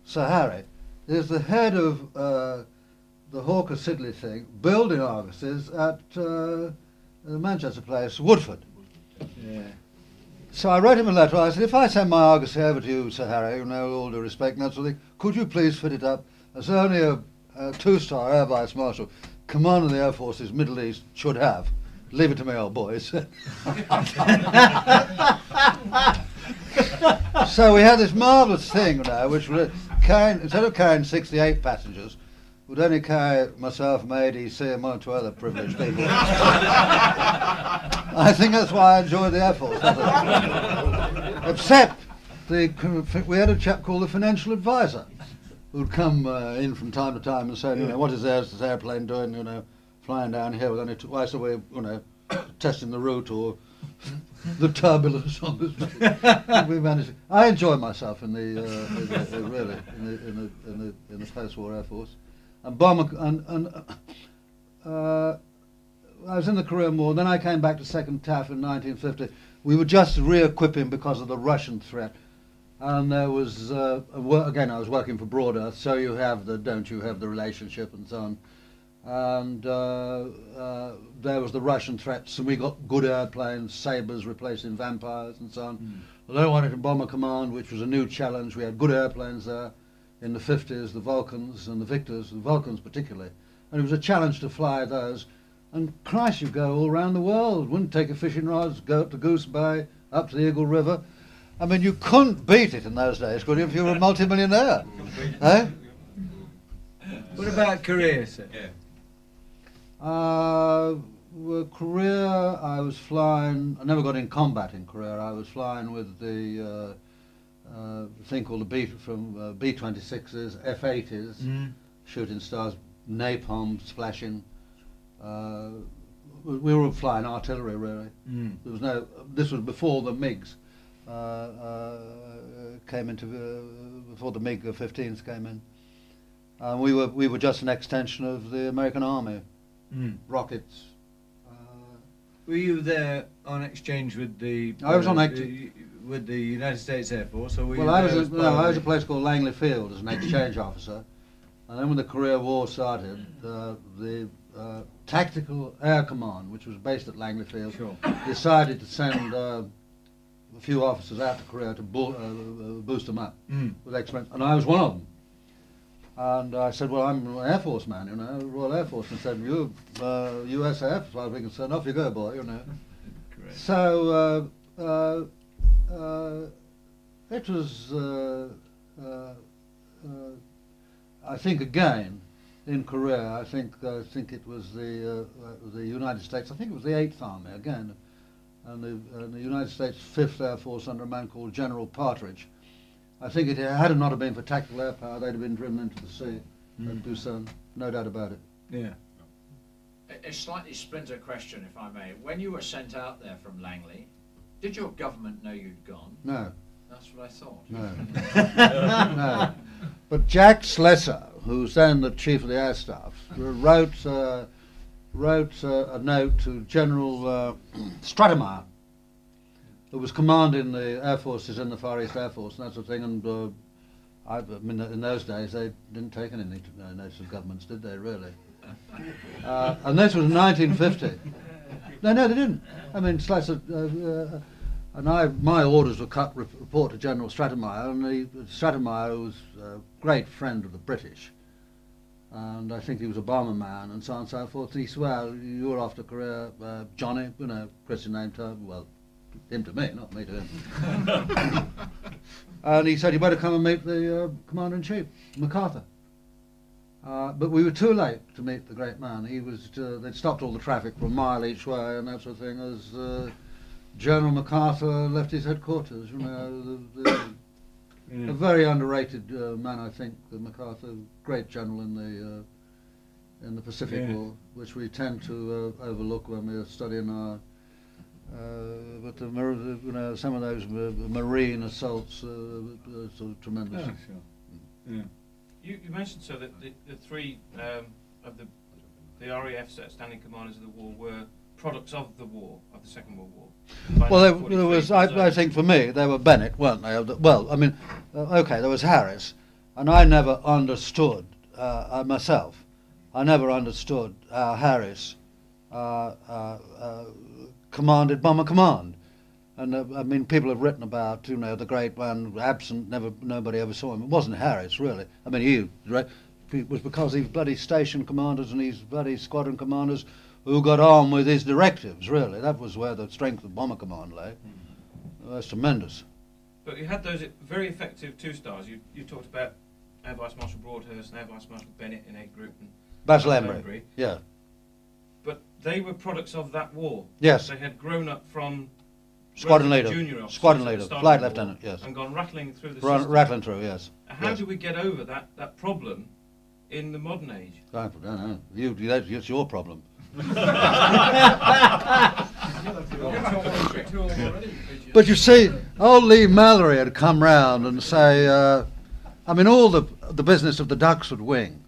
Sir Harry, is the head of uh, the Hawker Siddeley thing, building Argosies at uh, the Manchester place, Woodford. So I wrote him a letter. I said, if I send my Argosy over to you, Sir Harry, you know, all due respect and that sort of thing, could you please fit it up as only a, a two-star Air Vice Marshal, Commander of the Air Forces, Middle East, should have? Leave it to me, old boys. so we had this marvellous thing now, which was carrying, instead of carrying 68 passengers, would only carry myself, my ADC, and one or two other privileged people. I think that's why I enjoyed the Air Force. Except the, we had a chap called the financial advisor who'd come uh, in from time to time and say, you know, what is this, this airplane doing, you know, flying down here with only twice a week, you know, testing the route or the turbulence on this. we managed. I enjoyed myself in the, uh, in the uh, really in the in the in the, in the post-war Air Force, and bomber and and. Uh, I was in the Korean War. Then I came back to Second TAF in 1950. We were just re-equipping because of the Russian threat, and there was uh, again I was working for Broader, so you have the don't you have the relationship and so on, and uh, uh, there was the Russian threats, and we got good airplanes, Sabres replacing Vampires and so on. Low Wellington Bomber Command, which was a new challenge. We had good airplanes there in the 50s, the Vulcans and the Victors, the Vulcans particularly, and it was a challenge to fly those. And Christ, you go all around the world. Wouldn't take a fishing rods, go up to Goose Bay, up to the Eagle River. I mean, you couldn't beat it in those days, could you, if you were a multimillionaire? eh? What about Korea, sir? Yeah. Uh, well, Korea, I was flying. I never got in combat in Korea. I was flying with the uh, uh, thing called the B from uh, B-26s, F-80s, Mm. shooting stars, napalm splashing. Uh, we we were flying artillery really. Mm. There was no. This was before the MiGs came into uh, before the MiG 15s came in. And we were we were just an extension of the American Army Mm. rockets. Were you there on exchange with the? I was on uh, the- with the United States Air Force, or were Well, you I was, at, no, I was at a place called Langley Field as an exchange officer. And then when the Korea War started, uh, the uh, Tactical Air Command, which was based at Langley Field, Sure. decided to send uh, a few officers out to Korea to bo- uh, uh, boost them up Mm. with experience. And I was one of them. And I said, well, I'm an Air Force man, you know, Royal Air Force. And said, you, uh, USAF, as far as we can send, off you go, boy, you know. Correct. So uh, uh, uh, it was, uh, uh, uh, I think again, in Korea, I think I think it was the uh, uh, the United States. I think it was the Eighth Army again, and the, and the United States Fifth Air Force under a man called General Partridge. I think it had it not have been for tactical air power, they'd have been driven into the sea at Busan. No doubt about it. Yeah. A, a slightly splinter question, if I may. When you were sent out there from Langley, did your government know you'd gone? No. That's what I thought. No. no. But Jack Slessor, who's then the chief of the air staff, wrote uh, wrote uh, a note to General uh, Stratemeyer, who was commanding the air forces in the Far East Air Force and that sort of thing. And uh, I, I mean, in those days, they didn't take any notice of governments, did they? Really? Uh, and this was 1950. No, no, they didn't. I mean, Slessor. Uh, uh, and I, my orders were cut re- report to General Stratemeyer, and the, Stratemeyer was a great friend of the British, and I think he was a bomber man and so on and so forth. And he said, "Well, you're after Korea, uh, Johnny, you know, Christian name to well, him to me, not me to him." and he said, "You better come and meet the uh, commander in chief, MacArthur." Uh, but we were too late to meet the great man. He was uh, they'd stopped all the traffic for a mile each way and that sort of thing as. Uh, General MacArthur left his headquarters. You know, the, the, a very underrated uh, man, I think. The MacArthur, great general in the in the Pacific Yeah. War, which we tend to uh, overlook when we're studying our. Uh, but the, you know, some of those marine assaults uh, are sort of tremendous. Yeah, sure. Yeah. You, you mentioned so that the, the three um, of the the RAF's outstanding commanders of the war were products of the war, of the Second World War. Well, there, there was. I, I think for me, they were Bennett, weren't they? Well, I mean, uh, okay, there was Harris, and I never understood uh, uh, myself. I never understood how Harris uh, uh, uh, commanded Bomber Command. And uh, I mean, people have written about, you know, the great man absent, never, nobody ever saw him. It wasn't Harris, really. I mean, he right, it was because these bloody station commanders and these bloody squadron commanders who got on with his directives, really. That was where the strength of Bomber Command lay. Hmm. That's tremendous. But you had those very effective two stars. You, you talked about Air Vice Marshal Broadhurst and Air Vice Marshal Bennett in 8 Group and Basil Embry. Yeah. But they were products of that war. Yes. They had grown up from Squadron leader. junior Squadron at the leater. start Flight of the war lieutenant, yes. And gone rattling through the Run- system. rattling through, yes. How yes. do we get over that, that problem in the modern age? I don't know. You, that's it's your problem. But you see, old Leigh-Mallory had come round and say, uh, I mean, all the the business of the Duxford wing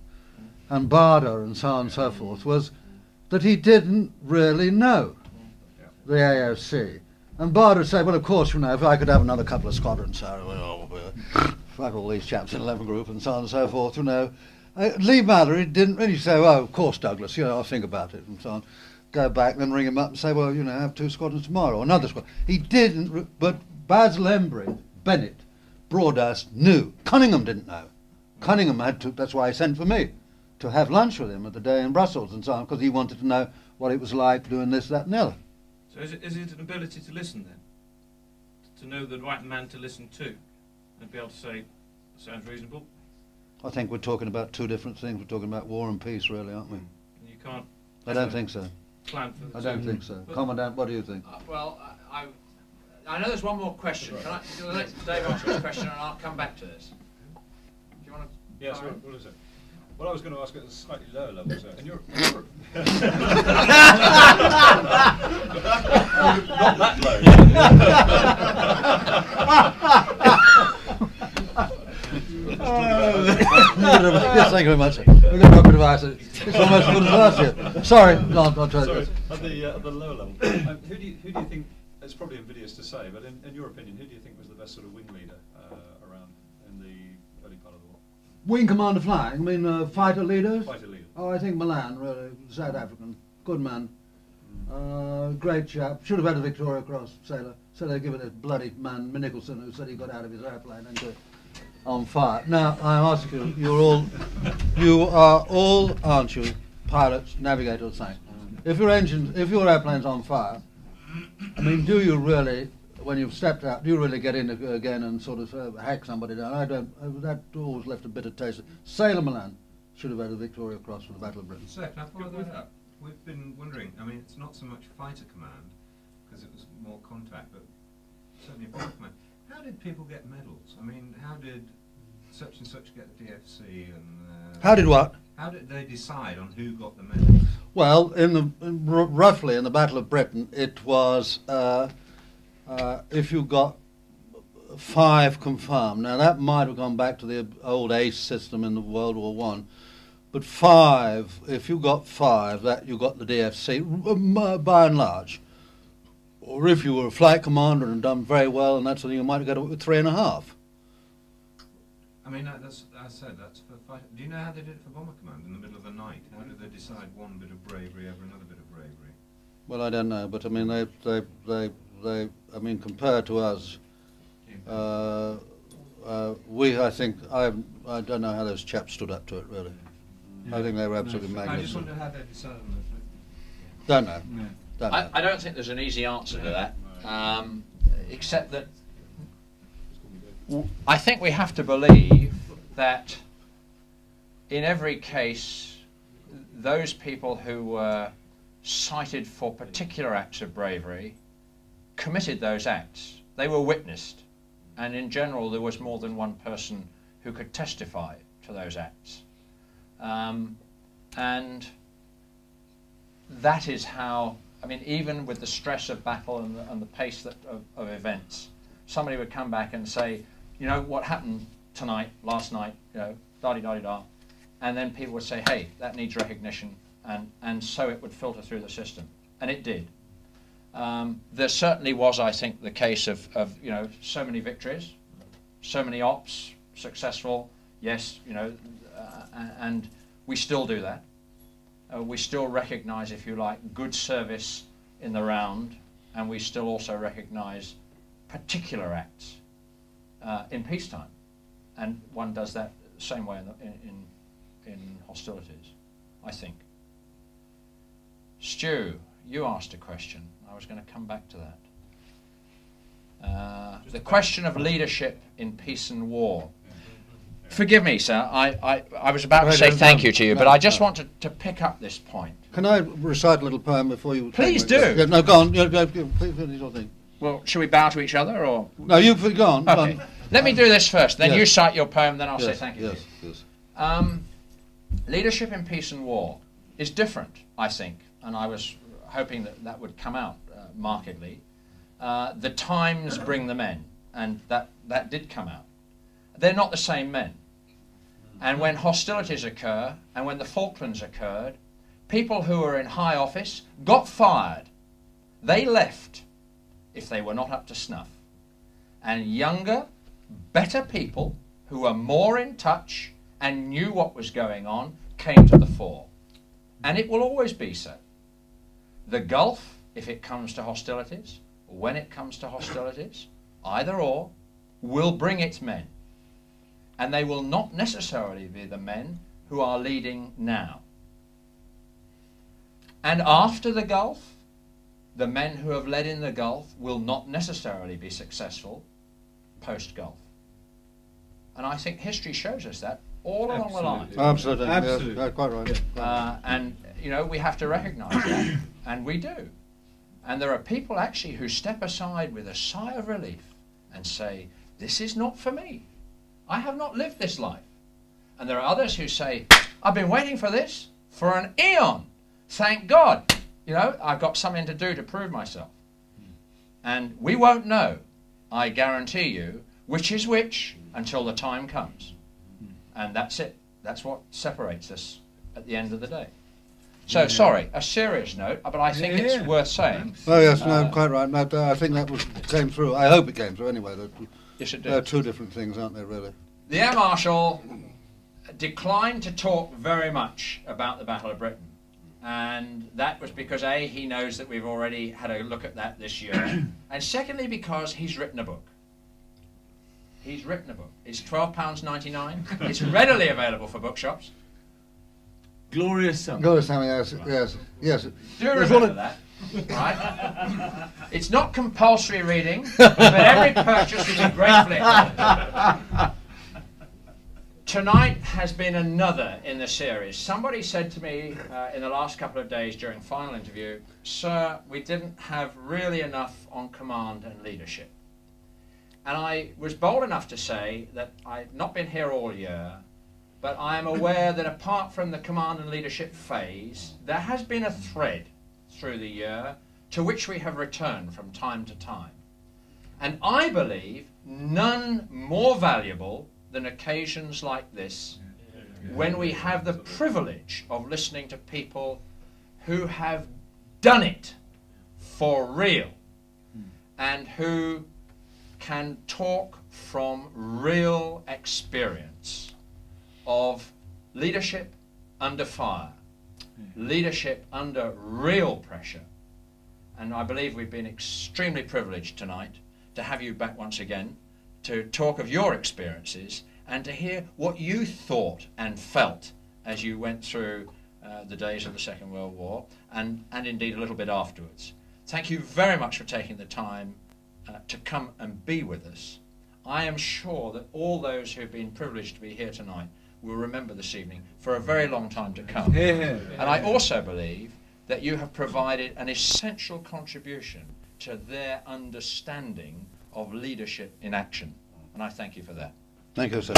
and Bader and so on and so forth was that he didn't really know the AOC. And Bader would say, well, of course, you know, if I could have another couple of squadrons, uh, fuck all these chaps in 11 group and so on and so forth, you know. Uh, Leigh-Mallory didn't really say, oh, of course, Douglas, you know, I'll think about it and so on. Go back, then ring him up and say, well, you know, I have two squadrons tomorrow, or another squadron. He didn't, but Basil Embry, Bennett, Broadhurst knew. Coningham didn't know. Coningham had to, that's why he sent for me, to have lunch with him at the day in Brussels and so on, because he wanted to know what it was like doing this, that, and the other. So is it, is it an ability to listen then? To know the right man to listen to? And be able to say, sounds reasonable? I think we're talking about two different things. We're talking about war and peace, really, aren't we? And you can't I don't think so. plan for the I don't two. think so. But- Commandant, what do you think? Uh, well, I, I, I know there's one more question. Can I can I let Dave answer his question and I'll come back to this? Do you want to? Yes, what, what is it? Well, I was going to ask at a slightly lower level, sir. And you're, not that yes, thank you very much. We've got a bit of ice. It's almost as good as last year. Sorry, no, I'll, I'll try Sorry, at the, uh, at the lower level, um, who, do you, who do you think, it's probably invidious to say, but in, in your opinion, who do you think was the best sort of wing leader uh, around in the early part of the war? Wing commander flying, I mean, uh, fighter leaders? Fighter leader. Oh, I think Malan, really, South African. Good man. Uh, great chap. Should have had a Victoria Cross sailor. So they give it a bloody man, Nicolson, who said he got out of his airplane and it on fire. Now, I ask you, you're all, you are all, aren't you, pilots, navigators, same. If your engine, if your airplane's on fire, I mean, do you really, when you've stepped out, do you really get in again and sort of uh, hack somebody down? I don't. Uh, that always left a bitter taste. Sailor Malan should have had a Victoria Cross for the Battle of Britain. Sir, can I follow that up? We've been wondering, I mean, it's not so much fighter command, because it was more contact, but certainly bomber command. How did people get medals? I mean, how did such and such get the DFC and... Uh, How did what? How did they decide on who got the medals? Well, in the in, r- roughly in the Battle of Britain, it was uh, uh, if you got five confirmed. Now that might have gone back to the old ACE system in the World War One, but five. If you got five, that you got the DFC by and large. Or if you were a flight commander and done very well, and that's something you might have got three and a half. I mean, that, that's, I said that's for fighter. Do you know how they did it for bomber command in the middle of the night? How did they decide one bit of bravery over another bit of bravery? Well, I don't know, but I mean, they, they, they, they I mean, compared to us, uh, uh, we, I think, I, I don't know how those chaps stood up to it, really. I think they were absolutely magnificent. I just magnificent. wonder how they decided on it. Don't know. Don't I, know. I don't think there's an easy answer to that, um, except that w- I think we have to believe that in every case, those people who were cited for particular acts of bravery committed those acts. They were witnessed, and in general, there was more than one person who could testify to those acts. Um, and that is how, I mean, even with the stress of battle and the, and the pace that, of, of events, somebody would come back and say, you know, what happened tonight, last night, you know, da da da da, and then people would say, hey, that needs recognition, and, and so it would filter through the system, and it did. Um, there certainly was, I think, the case of, of you know so many victories, so many ops successful. Yes, you know, uh, and we still do that. Uh, we still recognise, if you like, good service in the round, and we still also recognise particular acts uh, in peacetime, and one does that the same way in, the, in, in, in hostilities, I think. Stu, you asked a question. I was going to come back to that. Uh, the question of leadership in peace and war. Forgive me, sir. I, I, I was about to say thank you to you, but I just want to, to pick up this point. Can I recite a little poem before you? Please do. Yeah, no, go on. Yeah, yeah, yeah, please finish your thing. Well, shall we bow to each other, or No, you go on. go on. Let me do this first. Then Yes. you cite your poem. Then I'll say thank you. Yes, yes. Um, leadership in peace and war is different, I think, and I was hoping that that would come out uh, markedly. Uh, the times bring the men, and that that did come out. They're not the same men. And when hostilities occur, and when the Falklands occurred, people who were in high office got fired. They left if they were not up to snuff. And younger, better people who were more in touch and knew what was going on came to the fore. And it will always be so. The Gulf, if it comes to hostilities, when it comes to hostilities, either or, will bring its men. And they will not necessarily be the men who are leading now. And after the Gulf, the men who have led in the Gulf will not necessarily be successful post Gulf. And I think history shows us that all along the line. Absolutely. yes, Absolutely. yeah, quite right. Uh, and, you know, we have to recognize that, and we do. And there are people actually who step aside with a sigh of relief and say, This is not for me. I have not lived this life. And there are others who say, I've been waiting for this for an eon. Thank God. You know, I've got something to do to prove myself. And we won't know, I guarantee you, which is which until the time comes. And that's it. That's what separates us at the end of the day. So, sorry, a serious note, but I think it's worth saying. Oh yes, no, Uh, quite right. No, I think that was, came through. I hope it came through anyway. That Yes, it did. they're two different things, aren't they? Really. The Air Marshal declined to talk very much about the Battle of Britain. And that was because A, he knows that we've already had a look at that this year. and secondly, because he's written a book. He's written a book. It's £12.99. it's readily available for bookshops. Glorious summer. Go to Sammy. Yes, yes, yes. Do There's remember one- that. Right? it's not compulsory reading, but every purchase is a great acknowledged. Tonight has been another in the series. Somebody said to me uh, in the last couple of days during final interview, Sir, we didn't have really enough on command and leadership. And I was bold enough to say that I've not been here all year, but I am aware that apart from the command and leadership phase, there has been a thread through the year to which we have returned from time to time. And I believe none more valuable than occasions like this when we have the privilege of listening to people who have done it for real and who can talk from real experience of leadership under fire, leadership under real pressure. And I believe we've been extremely privileged tonight to have you back once again to talk of your experiences and to hear what you thought and felt as you went through uh, the days of the Second World War and, and indeed a little bit afterwards. Thank you very much for taking the time uh, to come and be with us. I am sure that all those who have been privileged to be here tonight will remember this evening for a very long time to come. Here. And I also believe that you have provided an essential contribution to their understanding of leadership in action. And I thank you for that. Thank you, sir.